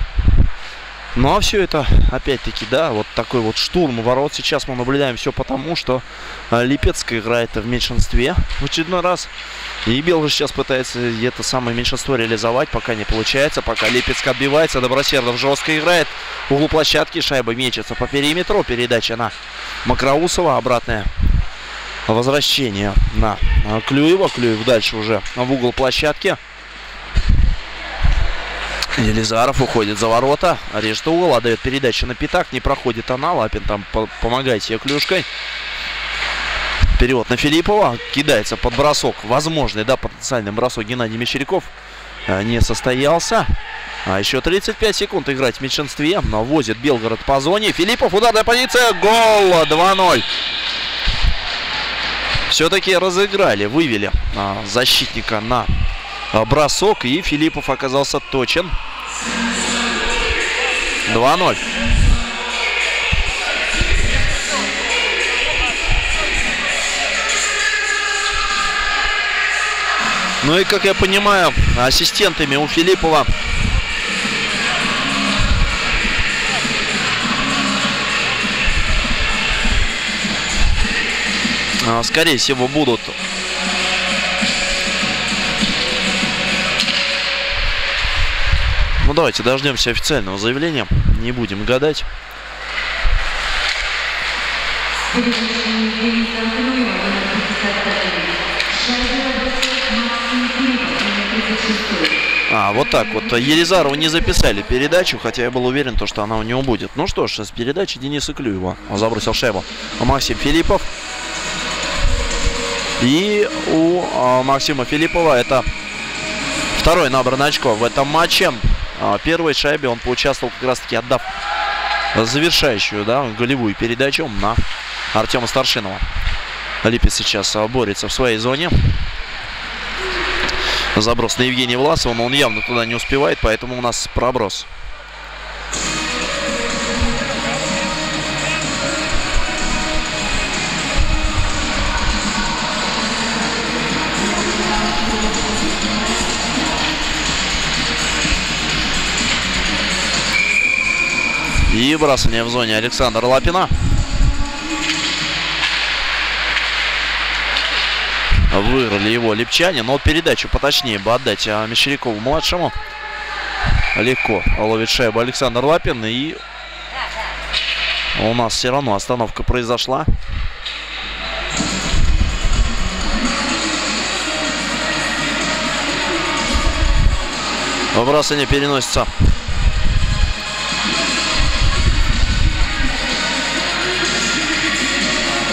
Ну а все это, опять-таки, да, вот такой вот штурм ворот. Сейчас мы наблюдаем все потому, что а, Липецк играет в меньшинстве в очередной раз. И Белгород сейчас пытается это самое меньшинство реализовать, пока не получается. Пока Липецк отбивается, Добросердов жестко играет. В углу площадки шайба мечется по периметру. Передача на Макроусова. Обратная возвращение на Клюева. Клюев дальше уже в угол площадки. Елизаров уходит за ворота. Режет угол, отдает передачу на пятак. Не проходит она. Лапин там помогает себе клюшкой. Вперед на Филиппова. Кидается под бросок. Возможный, да, потенциальный бросок Геннадий Мещеряков э, не состоялся. А еще 35 секунд играть в меньшинстве. Но возит Белгород по зоне. Филиппов, ударная позиция. Гол 2-0. Все-таки разыграли, вывели а, защитника на бросок. И Филиппов оказался точен. 2-0. Ну и, как я понимаю, ассистентами у Филиппова А, скорее всего, будут давайте дождемся официального заявления. Не будем гадать. А, вот так вот. Елизарову не записали передачу, хотя я был уверен, то, что она у него будет. Ну что ж, с передачи Дениса Клюева. Он забросил шайбу. Максим Филиппов. И у а, Максима Филиппова это второй набранный очко в этом матче. А, первой шайбе он поучаствовал как раз таки отдав завершающую, да, голевую передачу на Артема Старшинова. Липец сейчас борется в своей зоне. Заброс на Евгения Власова, но он явно туда не успевает, поэтому у нас проброс. И бросание в зоне Александра Лапина. выиграли его липчане. Но передачу поточнее бы отдать а, Мещерякову-младшему. Легко ловит шайбу Александр Лапин. И у нас все равно остановка произошла. Выбрасывание переносится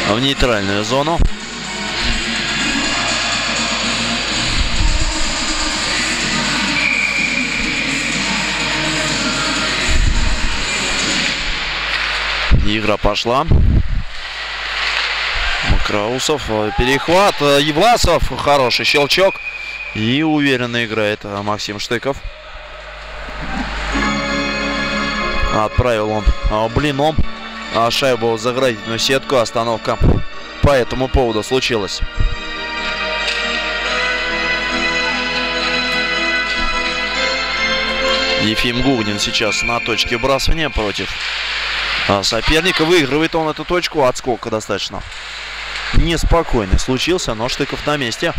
в нейтральную зону. Игра пошла. Макроусов, перехват, Евласов, хороший щелчок. И уверенно играет Максим Штыков. Отправил он блином шайбу в заградительную сетку. Остановка по этому поводу случилась. Ефим Гугнин сейчас на точке вбрасывания против а, соперника. Выигрывает он эту точку. Отскока достаточно неспокойный случился, но Штыков на месте.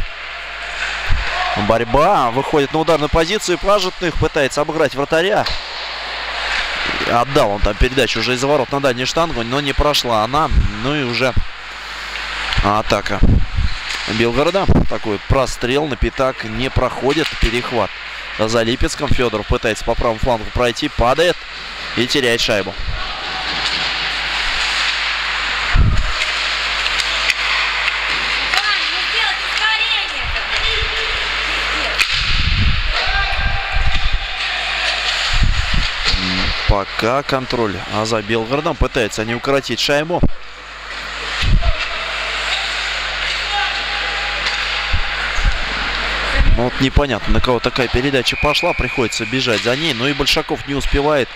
Борьба. Выходит на ударную позицию. Пажетных пытается обыграть вратаря. Отдал он там передачу уже из-за ворот на дальнюю штангу, но не прошла она. Ну и уже атака Белгорода. Такой прострел на пятак не проходит. Перехват за Липецком. Федоров пытается по правому флангу пройти, падает и теряет шайбу. Пока контроль а за Белгородом. Пытаются они укоротить шайбу. Ну, вот непонятно, на кого такая передача пошла. Приходится бежать за ней. Но и Большаков не успевает,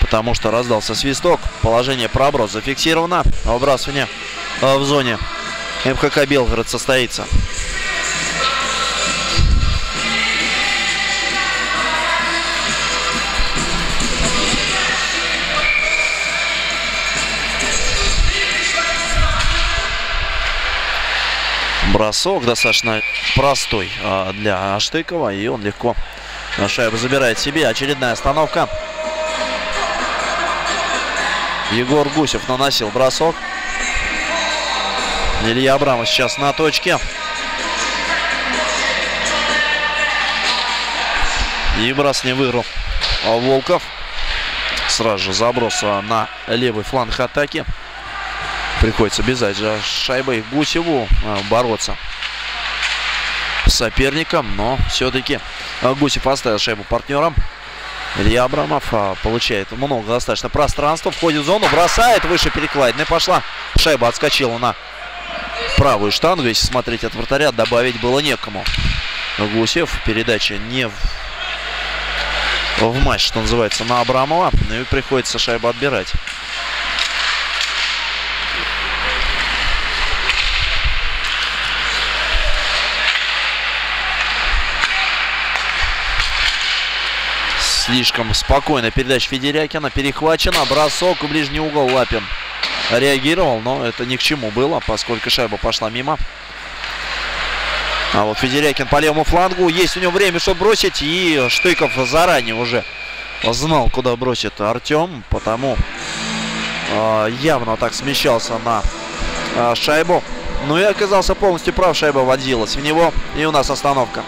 потому что раздался свисток. Положение проброс зафиксировано. Выбрасывание в зоне МХК Белгород состоится. Бросок достаточно простой а, для Аштыкова. И он легко шайбу забирает себе. Очередная остановка. Егор Гусев наносил бросок. Илья Абрамов сейчас на точке. И брос не выиграл Волков. Сразу же заброс на левый фланг атаки. Приходится бежать за шайбой Гусеву а, бороться с соперником. Но все-таки а, Гусев оставил шайбу партнерам. Илья Абрамов а, получает много достаточно пространства. Входит в зону, бросает выше перекладины. Пошла. Шайба отскочила на правую штангу. Если смотреть от вратаря, добавить было некому. Гусев. Передача не в, в матч, что называется, на Абрамова. Ну и приходится шайбу отбирать. Слишком спокойно передача Федерякина. Перехвачена. Бросок в ближний угол Лапин реагировал, но это ни к чему было, поскольку шайба пошла мимо. А вот Федерякин по левому флангу. Есть у него время, чтобы бросить. И Штыков заранее уже знал, куда бросит Артем. Потому э, явно так смещался на э, шайбу. Ну и оказался полностью прав. Шайба водилась в него. И у нас остановка.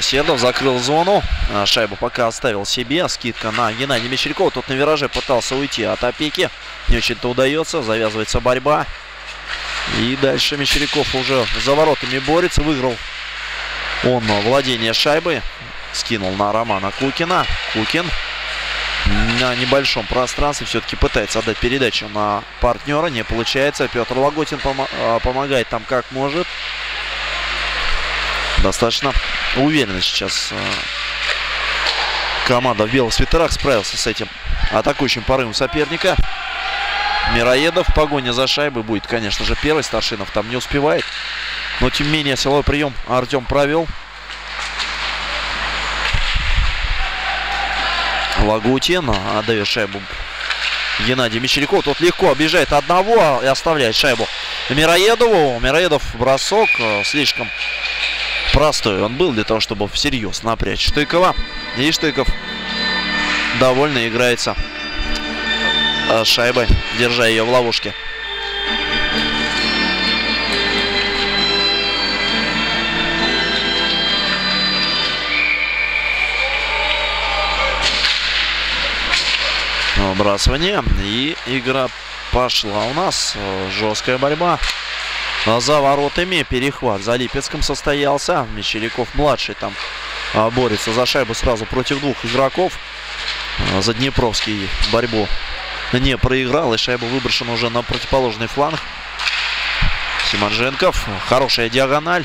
Добросердов закрыл зону. А, шайбу пока оставил себе. Скидка на Геннадия Мещерякова. Тут на вираже пытался уйти от опеки. Не очень-то удается. Завязывается борьба. И дальше Мещеряков уже за воротами борется. Выиграл он владение шайбы. Скинул на Романа Кукина. Кукин на небольшом пространстве все-таки пытается отдать передачу на партнера. Не получается. Петр Лаготин пом а, помогает там как может. Достаточно уверенно сейчас э, команда в белых свитерах справился с этим атакующим порывом соперника. Мироедов в погоне за шайбой будет, конечно же, первый. Старшинов там не успевает. Но, тем не менее, силовой прием Артем провел. Лагутин отдает шайбу Геннадий Мещеряков. Тот легко объезжает одного и оставляет шайбу Мироедову. Мироедов бросок э, слишком простой он был для того, чтобы всерьез напрячь Штыкова. И Штыков довольно играется э, шайбой, держа ее в ловушке. Выбрасывание. И игра пошла у нас. Жесткая борьба. За воротами перехват за Липецком состоялся. Мещеряков-младший там а, борется за шайбу сразу против двух игроков. А, за Днепровский борьбу не проиграл. И шайба выброшена уже на противоположный фланг. Симонженков. Хорошая диагональ.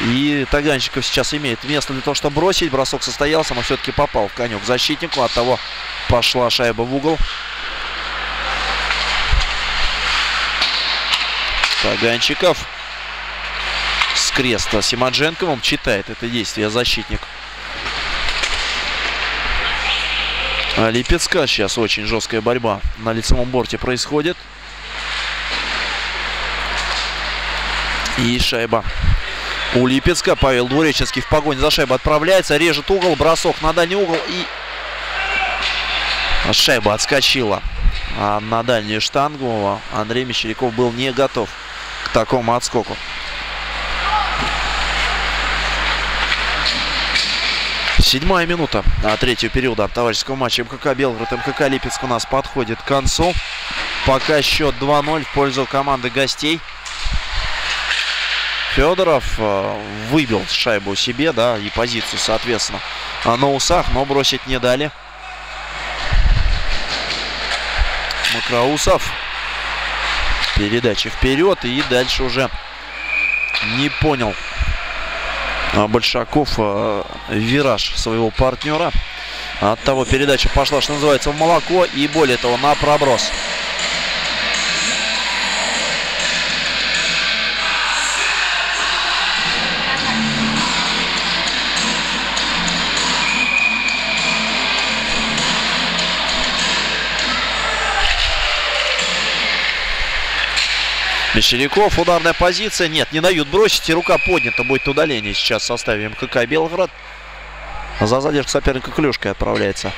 И Таганчиков сейчас имеет место для того, чтобы бросить. Бросок состоялся, но все-таки попал в конек защитнику. От того пошла шайба в угол. Таганчиков с креста Симадженковым читает это действие защитник. А Липецка сейчас очень жесткая борьба на лицевом борте происходит. И шайба у Липецка. Павел Двуреченский в погоне за шайбой отправляется. Режет угол. Бросок на дальний угол. И шайба отскочила а на дальнюю штангу. Андрей Мещеряков был не готов такому отскоку. Седьмая минута третьего периода товарищеского матча МКК Белгород. МКК Липецк у нас подходит к концу. Пока счет 2-0 в пользу команды гостей. Федоров э, выбил шайбу себе, да, и позицию, соответственно, на усах, но бросить не дали. Макроусов. Передача вперед и дальше уже не понял а Большаков э, вираж своего партнера. От того передача пошла, что называется, в молоко и более того на проброс. Мещеряков, ударная позиция. Нет, не дают бросить. И рука поднята. Будет удаление сейчас в составе МКК Белгород. За задержку соперника клюшкой отправляется.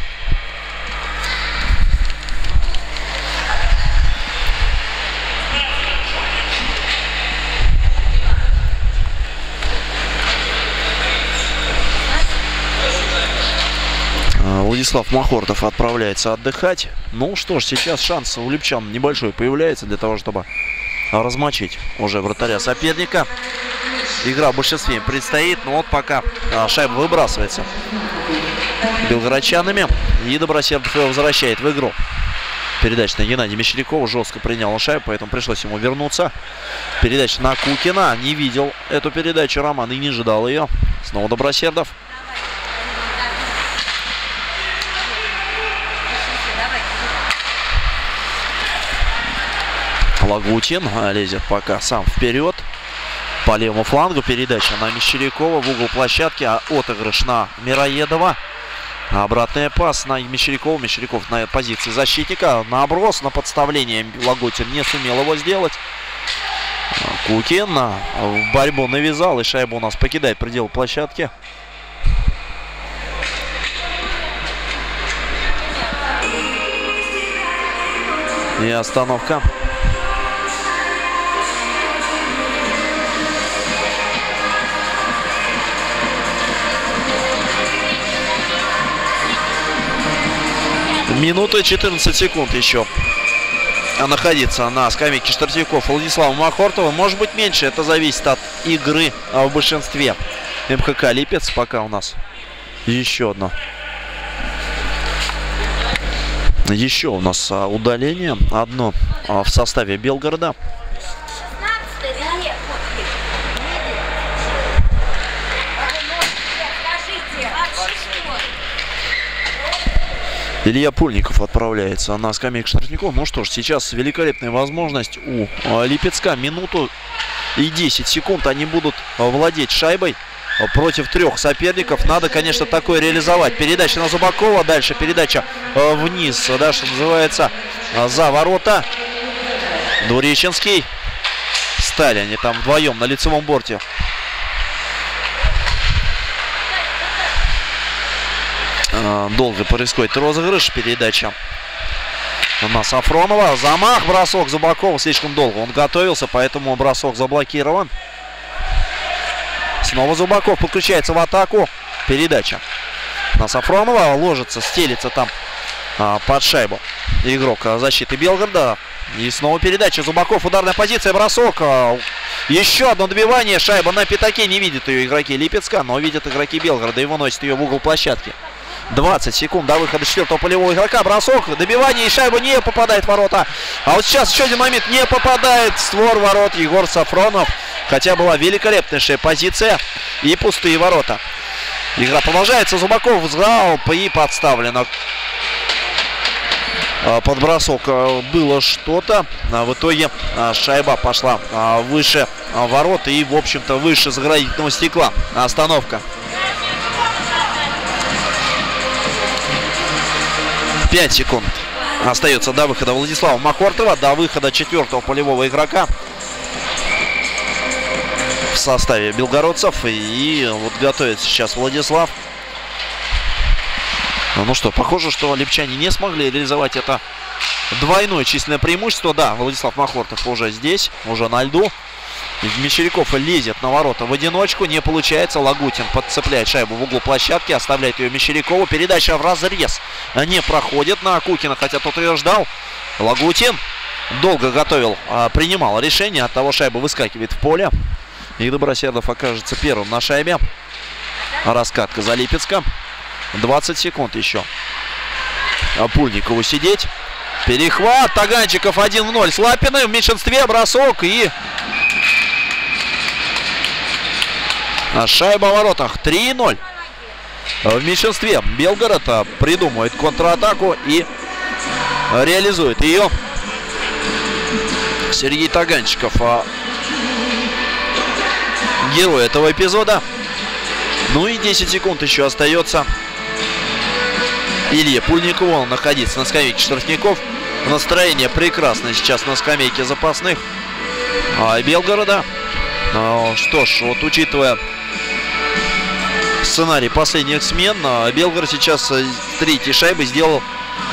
Владислав Махортов отправляется отдыхать. Ну что ж, сейчас шанс у липчан небольшой появляется для того, чтобы размочить уже вратаря соперника. Игра в большинстве предстоит, но вот пока а, шайба выбрасывается белгородчанами. И Добросердов его возвращает в игру. Передача на Геннадия Мещерякова. Жестко принял шайбу, поэтому пришлось ему вернуться. Передача на Кукина. Не видел эту передачу Роман и не ждал ее. Снова Добросердов. Лагутин лезет пока сам вперед. По левому флангу передача на Мещерякова в угол площадки. А отыгрыш на Мироедова. Обратный пас на Мещерякова. Мещеряков на позиции защитника. Наброс на подставление. Лагутин не сумел его сделать. Кукин в борьбу навязал. И шайба у нас покидает предел площадки. И остановка. Минута 14 секунд еще находиться на скамейке штрафников Владислава Махортова. Может быть меньше, это зависит от игры а в большинстве. МХК Липец пока у нас еще одно. Еще у нас а, удаление. Одно а, в составе Белгорода. Илья Пульников отправляется на скамейку штрафников. Ну что ж, сейчас великолепная возможность у а, Липецка. Минуту и 10 секунд они будут владеть шайбой против трех соперников. Надо, конечно, такое реализовать. Передача на Зубакова. Дальше передача э, вниз, да, что называется, э, за ворота. Дуреченский. Стали они там вдвоем на лицевом борте. Долго происходит розыгрыш. Передача на Сафронова. Замах, бросок Зубакова слишком долго. Он готовился, поэтому бросок заблокирован. Снова Зубаков подключается в атаку. Передача на Сафронова. Ложится, стелится там а, под шайбу. Игрок защиты Белгорода. И снова передача. Зубаков, ударная позиция, бросок. Еще одно добивание. Шайба на пятаке. Не видят ее игроки Липецка, но видят игроки Белгорода и выносят ее в угол площадки. 20 секунд до выхода четвертого полевого игрока. Бросок, добивание и шайба не попадает в ворота. А вот сейчас еще один момент. Не попадает в створ ворот Егор Сафронов. Хотя была великолепнейшая позиция и пустые ворота. Игра продолжается. Зубаков взял и подставлено. А, под бросок а, было что-то. А в итоге шайба пошла выше ворот и, в общем-то, выше заградительного стекла. Остановка. 5 секунд остается до выхода Владислава Махортова, до выхода четвертого полевого игрока в составе белгородцев. И вот готовится сейчас Владислав. Ну что, похоже, что липчане не смогли реализовать это двойное численное преимущество. Да, Владислав Махортов уже здесь, уже на льду. Мещеряков лезет на ворота в одиночку. Не получается. Лагутин подцепляет шайбу в углу площадки. Оставляет ее Мещерякову. Передача в разрез не проходит на Кукина, хотя тот ее ждал. Лагутин долго готовил, а, принимал решение. От того шайба выскакивает в поле. И Добросердов окажется первым на шайбе. Раскатка за Липецком. 20 секунд еще. А Пульникову сидеть. Перехват. Таганчиков 1 в 0. С Лапиным в меньшинстве. Бросок и А шайба в воротах 3-0. В меньшинстве Белгород а, придумывает контратаку и реализует ее. Сергей Таганчиков, а, герой этого эпизода. Ну и 10 секунд еще остается Илье Пульникову находиться на скамейке штрафников. Настроение прекрасное сейчас на скамейке запасных а, Белгорода. Ну, что ж, вот учитывая сценарий последних смен. А Белгород сейчас э, третьей шайбы сделал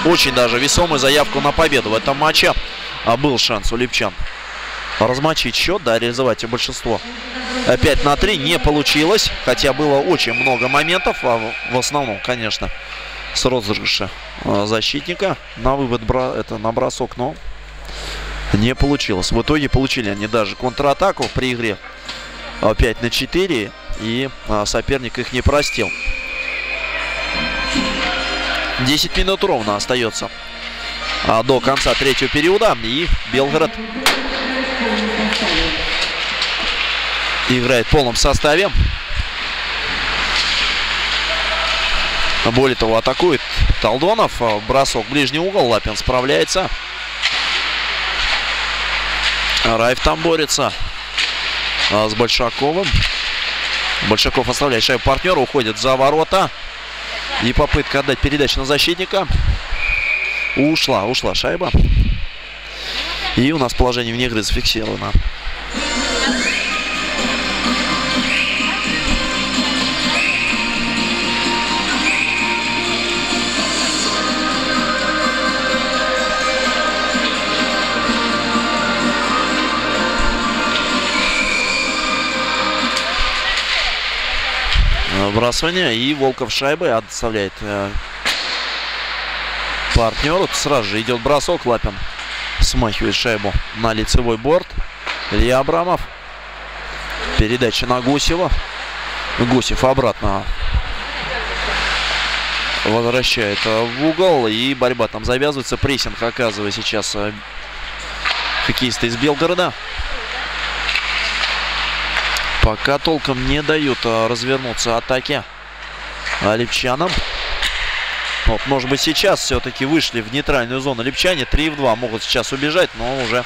очень даже весомую заявку на победу в этом матче. А был шанс у липчан размочить счет, да, реализовать большинство. 5 на 3 не получилось, хотя было очень много моментов, а в основном, конечно, с розыгрыша э, защитника на вывод, это на бросок, но не получилось. В итоге получили они даже контратаку при игре 5 э, на 4 и а, соперник их не простил. 10 минут ровно остается а, до конца третьего периода. И Белгород играет в полном составе. Более того, атакует Талдонов. Бросок в ближний угол. Лапин справляется. Райф там борется а, с Большаковым. Большаков оставляет шайбу партнера, уходит за ворота. И попытка отдать передачу на защитника. Ушла, ушла шайба. И у нас положение вне игры зафиксировано. Вбрасывание. И Волков шайбой отставляет э, партнеру. Сразу же идет бросок. Лапин смахивает шайбу на лицевой борт. Илья Абрамов. Передача на Гусева. Гусев обратно возвращает э, в угол. И борьба там завязывается. Прессинг оказывает сейчас э, хоккеисты из Белгорода. Пока толком не дают а, развернуться атаке липчанам. Вот, может быть, сейчас все-таки вышли в нейтральную зону липчане. 3 в 2 могут сейчас убежать, но уже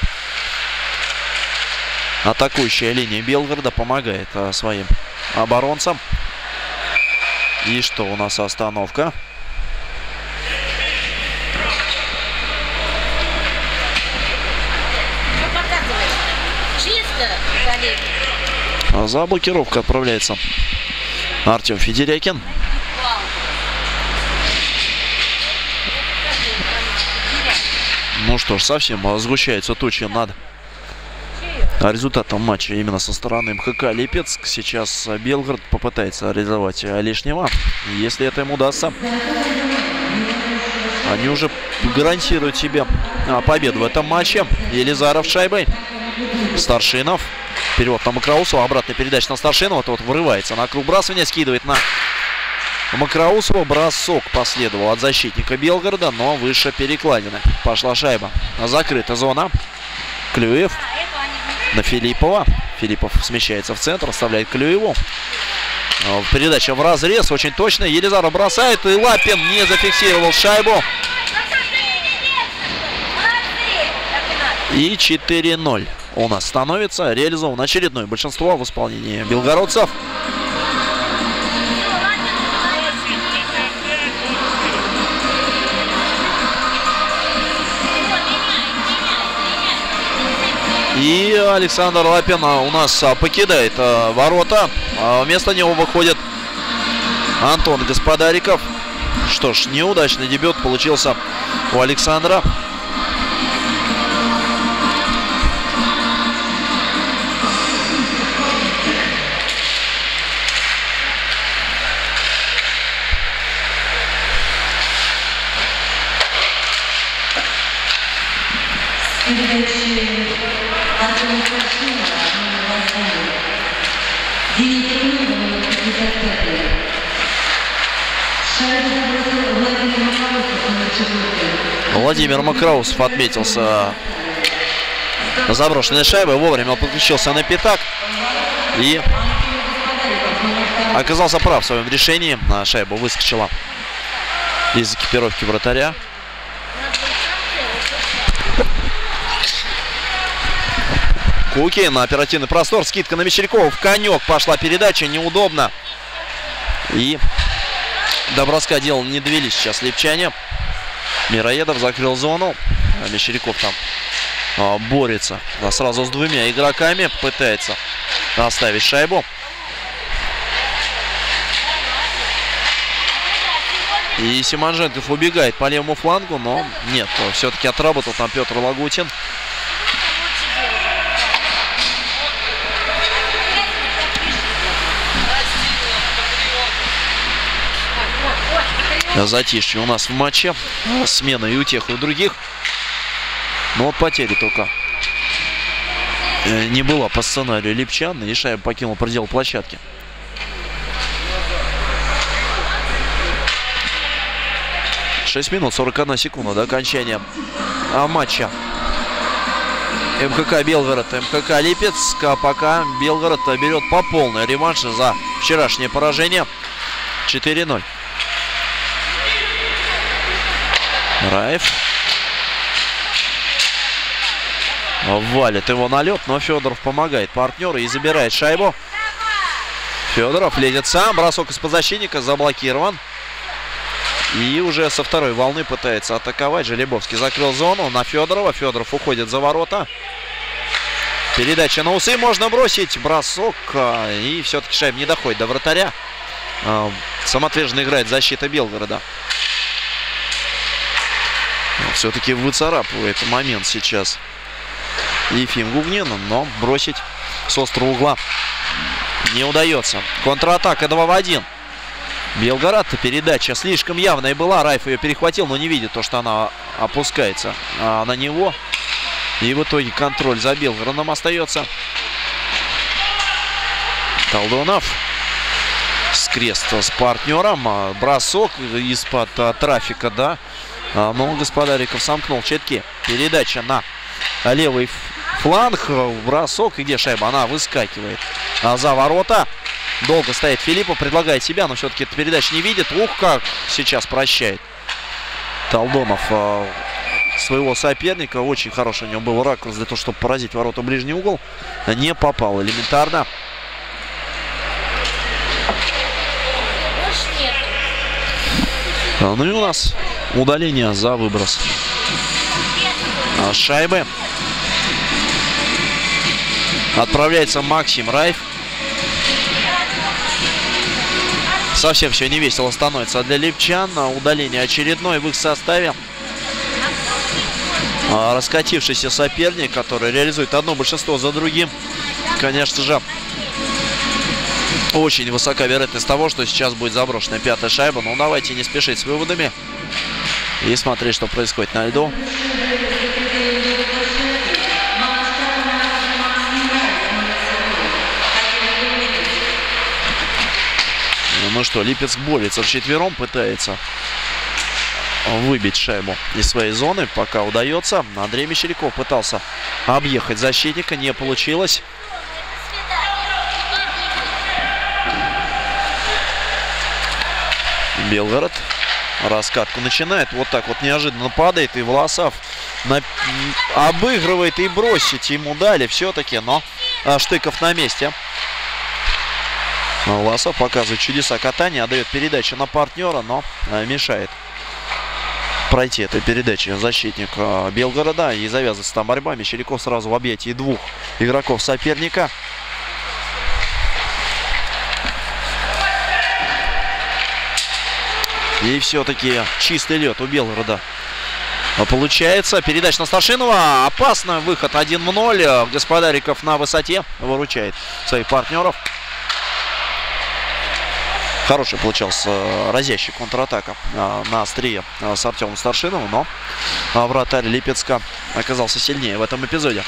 атакующая линия Белгорода помогает а, своим оборонцам. И что у нас остановка? Чисто, коллеги. А За блокировку отправляется Артем Федерякин. Ну что ж, совсем сгущаются тучи над результатом матча именно со стороны МХК Липецк. Сейчас Белгород попытается реализовать лишнего. Если это им удастся, они уже гарантируют себе а, победу в этом матче. Елизаров шайбой. Старшинов. Перевод на Макроусова. Обратная передача на Старшинова. Тот вырывается на круг бросания. Скидывает на Макроусова. Бросок последовал от защитника Белгорода, но выше перекладины. Пошла шайба. Закрыта зона. Клюев на Филиппова. Филиппов смещается в центр, оставляет Клюеву. А, Передача в разрез, очень точно. Елизаров бросает, и Лапин не зафиксировал шайбу. И 4-0 у нас становится. Реализовано очередное большинство в исполнении белгородцев. И Александр Лапин у нас а, покидает а, ворота. А Вместо него выходит Антон Господариков. Что ж, неудачный дебют получился у Александра. Владимир Макроусов отметился заброшенной шайбой. Вовремя подключился на пятак. И оказался прав в своем решении. На шайбу выскочила из экипировки вратаря. Куки на оперативный простор. Скидка на Мещерякова. В конек пошла передача. Неудобно. И до броска дела не довели сейчас липчане. Мироедов закрыл зону. Мещеряков там а, борется а, сразу с двумя игроками. Пытается оставить шайбу. И Симонженков убегает по левому флангу, но нет, все-таки отработал там Петр Лагутин. Затишье у нас в матче. Смена и у тех, и у других. Но вот потери только э, не было по сценарию Липчан. И шайба покинул предел площадки. Шесть минут 41 секунда до окончания а, матча. МКК Белгород, МКК Липецк. А пока Белгород берет по полной реванш за вчерашнее поражение. 4-0. Раев. Валит его на лед, но Федоров помогает партнеру и забирает шайбу. Федоров лезет сам. Бросок из-под защитника заблокирован. И уже со второй волны пытается атаковать. Желебовский закрыл зону на Федорова. Федоров уходит за ворота. Передача на усы можно бросить. Бросок. а, И все-таки шайба не доходит до вратаря. А, Самоотверженно играет защита Белгорода. Все-таки выцарапывает момент сейчас Ефим Гугнин, но бросить с острого угла не удается. Контратака 2 в 1. Белгород передача слишком явная была. Райф ее перехватил, но не видит то, что она опускается а, на него. И в итоге контроль за Белгородом остается. Толдонов. Скрест с партнером. Бросок из-под а, трафика, да. А, Но Господариков сомкнул четки. Передача на левый фланг. Бросок. И где шайба? Она выскакивает а, за ворота. Долго стоит Филиппов, предлагает себя, но все-таки эту передачу не видит. Ух, как сейчас прощает. Талдонов а, своего соперника. Очень хороший у него был ракурс для того, чтобы поразить ворота ближний угол. Не попал элементарно. А, Ну и у нас удаление за выброс а, шайбы. Отправляется Максим Райф. Совсем все не весело становится для липчан. А, Удаление очередное в их составе. А, Раскатившийся соперник, который реализует одно большинство за другим. Конечно же, очень высока вероятность того, что сейчас будет заброшена пятая шайба. Но давайте не спешить с выводами. И смотреть, что происходит на льду. Ну что, Липецк борется вчетвером, пытается выбить шайбу из своей зоны. Пока удается. Андрей Мещеряков пытался объехать защитника. Не получилось. Белгород раскатку начинает. Вот так вот неожиданно падает. И Волосов на- обыгрывает и бросить ему дали все-таки. Но а, Штыков на месте. А Волосов показывает чудеса катания. Отдает передачу на партнера, но а, мешает пройти этой передачи защитник а, Белгорода. И завязывается там борьба. Мещеряков сразу в объятии двух игроков соперника. И все-таки чистый лед у Белгорода. Получается, передача на Старшинова. Опасно. Выход 1 в 0. Господариков на высоте выручает своих партнеров. Хороший получался э, разящий контратака э, на острие э, с Артемом Старшиновым, но вратарь Липецка оказался сильнее в этом эпизоде.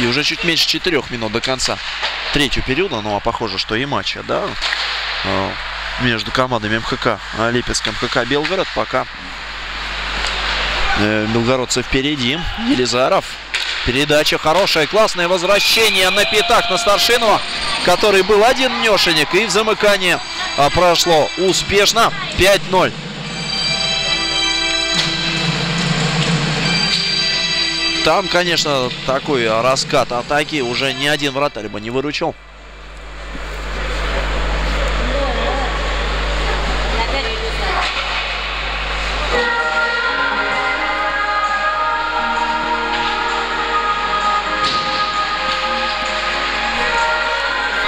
И уже чуть меньше четырех минут до конца третьего периода, ну а похоже, что и матча, да, между командами МХК э, Липецк, МХК Белгород пока э, белгородцы впереди. Елизаров. Передача хорошая, классное возвращение на пятак на Старшинова, который был один нешенек. И в замыкание а, прошло успешно 5-0. Там, конечно, такой раскат атаки уже ни один вратарь бы не выручил.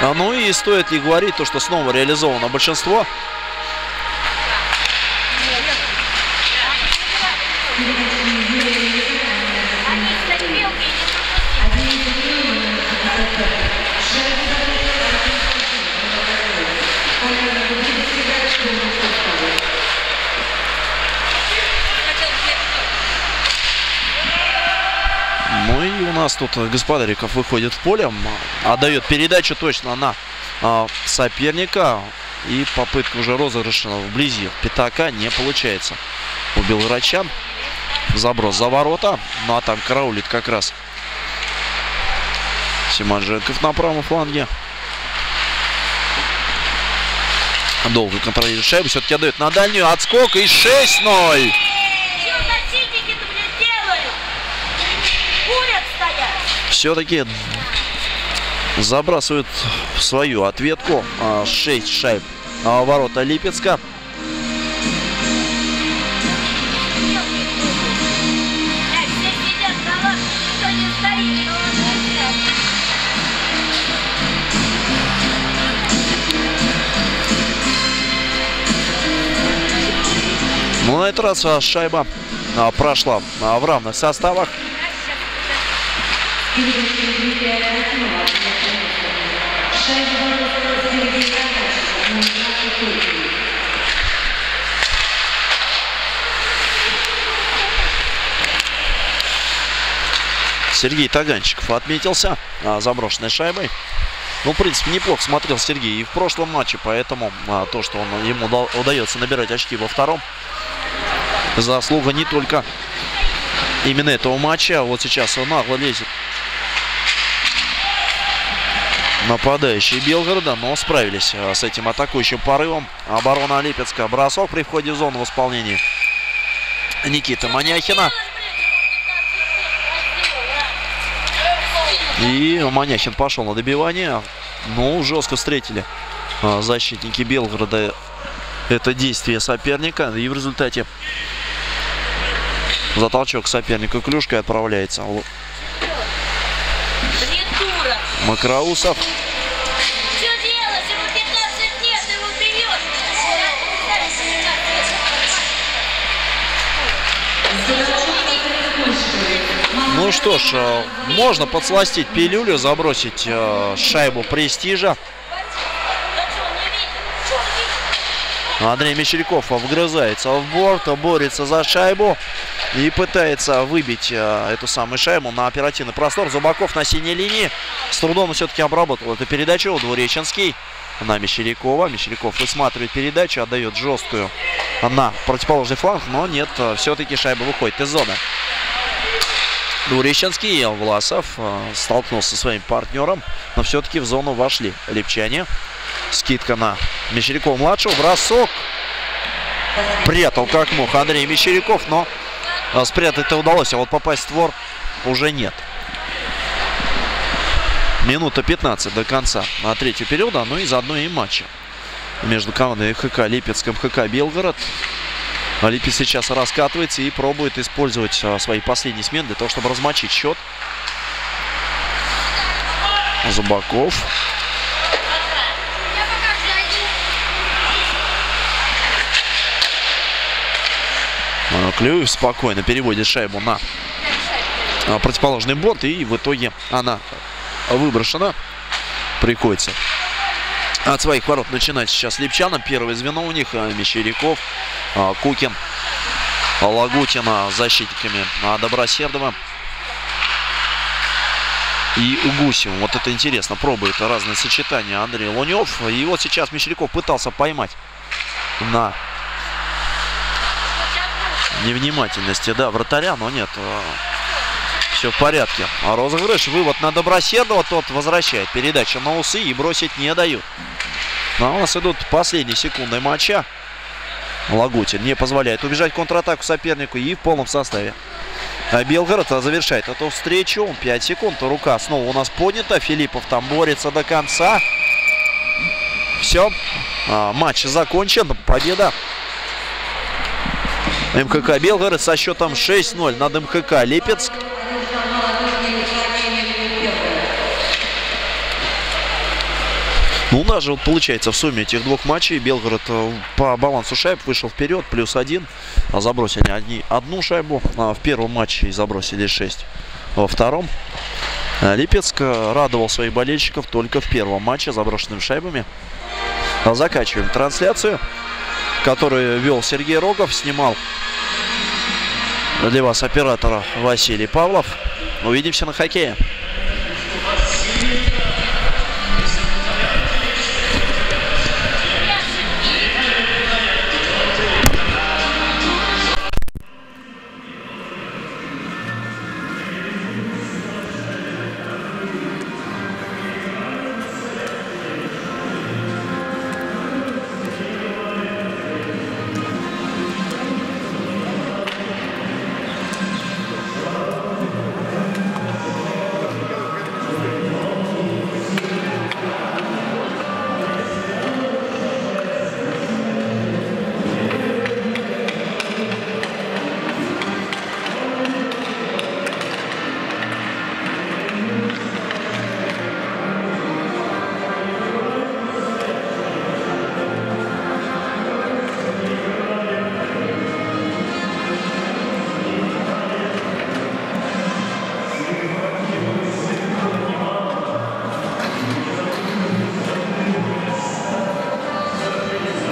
Ну и стоит ли говорить то, что снова реализовано большинство. Они, кстати, мелкие, не Ну и у нас тут Господариков выходит в поле, м, отдает передачу точно на а, соперника. И попытка уже розыгрыша вблизи пятака не получается. У белорачан заброс за ворота. Ну а там караулит как раз Симонженков на правом фланге. Долго контролирует шайбу. Все-таки отдает на дальнюю. Отскок и 6-0. Все-таки забрасывают свою ответку 6 шайб а, ворота Липецка. Ну, на этот раз а, шайба а, прошла а, в равных составах. Сергей Таганчиков отметился а, заброшенной шайбой. Ну, в принципе, неплохо смотрел Сергей и в прошлом матче, поэтому а, то, что он, ему уда- удается набирать очки во втором, заслуга не только именно этого матча. а Вот сейчас он нагло лезет нападающие Белгорода, но справились а, с этим атакующим порывом. Оборона Липецка. Бросок при входе в зону в исполнении Никиты Маняхина. И Маняхин пошел на добивание. Ну, жестко встретили а, защитники Белгорода это действие соперника. И в результате за толчок соперника клюшкой отправляется! Макроусов. Что делать? Ему 15 лет, его берешь! Ну что ж, э, можно подсластить пилюлю, забросить э, шайбу престижа. Андрей Мещеряков вгрызается в борт, борется за шайбу и пытается выбить э, эту самую шайбу на оперативный простор. Зубаков на синей линии. С трудом все-таки обработал эту передачу. Двуреченский на Мещерякова. Мещеряков высматривает передачу, отдает жесткую на противоположный фланг, но нет, э, все-таки шайба выходит из зоны. Двуреченский Власов э, столкнулся со своим партнером, но все-таки в зону вошли липчане. Скидка на Мещерякова-младшего. Бросок. Прятал как мог Андрей Мещеряков, но спрятать-то удалось, а вот попасть в створ уже нет. Минута 15 до конца на третьего периода, ну и заодно и матча между командой ХК Липецком, ХК Белгород. Липец сейчас раскатывается и пробует использовать а, свои последние смены для того, чтобы размочить счет. Зубаков. А, Клюев спокойно переводит шайбу на а, противоположный борт. И в итоге она выброшена. Приходится от своих ворот начинать сейчас Липчанам. Первое звено у них а, Мещеряков, Кукин, Лагутина защитниками Добросердова и Гусев. Вот это интересно. Пробует разные сочетания Андрей Лунев. И вот сейчас Мещеряков пытался поймать на невнимательности, да, вратаря, но нет. э, Все в порядке. А розыгрыш, вывод на Добросердова, тот возвращает. Передача на усы и бросить не дают. Ну, а у нас идут последние секунды матча. Лагутин не позволяет убежать контратаку сопернику и в полном составе. А Белгород завершает эту встречу. 5 секунд. Рука снова у нас поднята. Филиппов там борется до конца. Все. А, матч закончен. Победа МКК Белгород со счетом 6-0 над МКК Липецк. Ну, у нас же вот получается в сумме этих двух матчей Белгород э, по балансу шайб вышел вперед, плюс один. А забросили они одну шайбу а в первом матче и забросили 6 во втором. А Липецк э, радовал своих болельщиков только в первом матче заброшенными шайбами. А Закачиваем трансляцию, которую вел Сергей Рогов, снимал для вас оператора Василий Павлов. Увидимся на хоккее.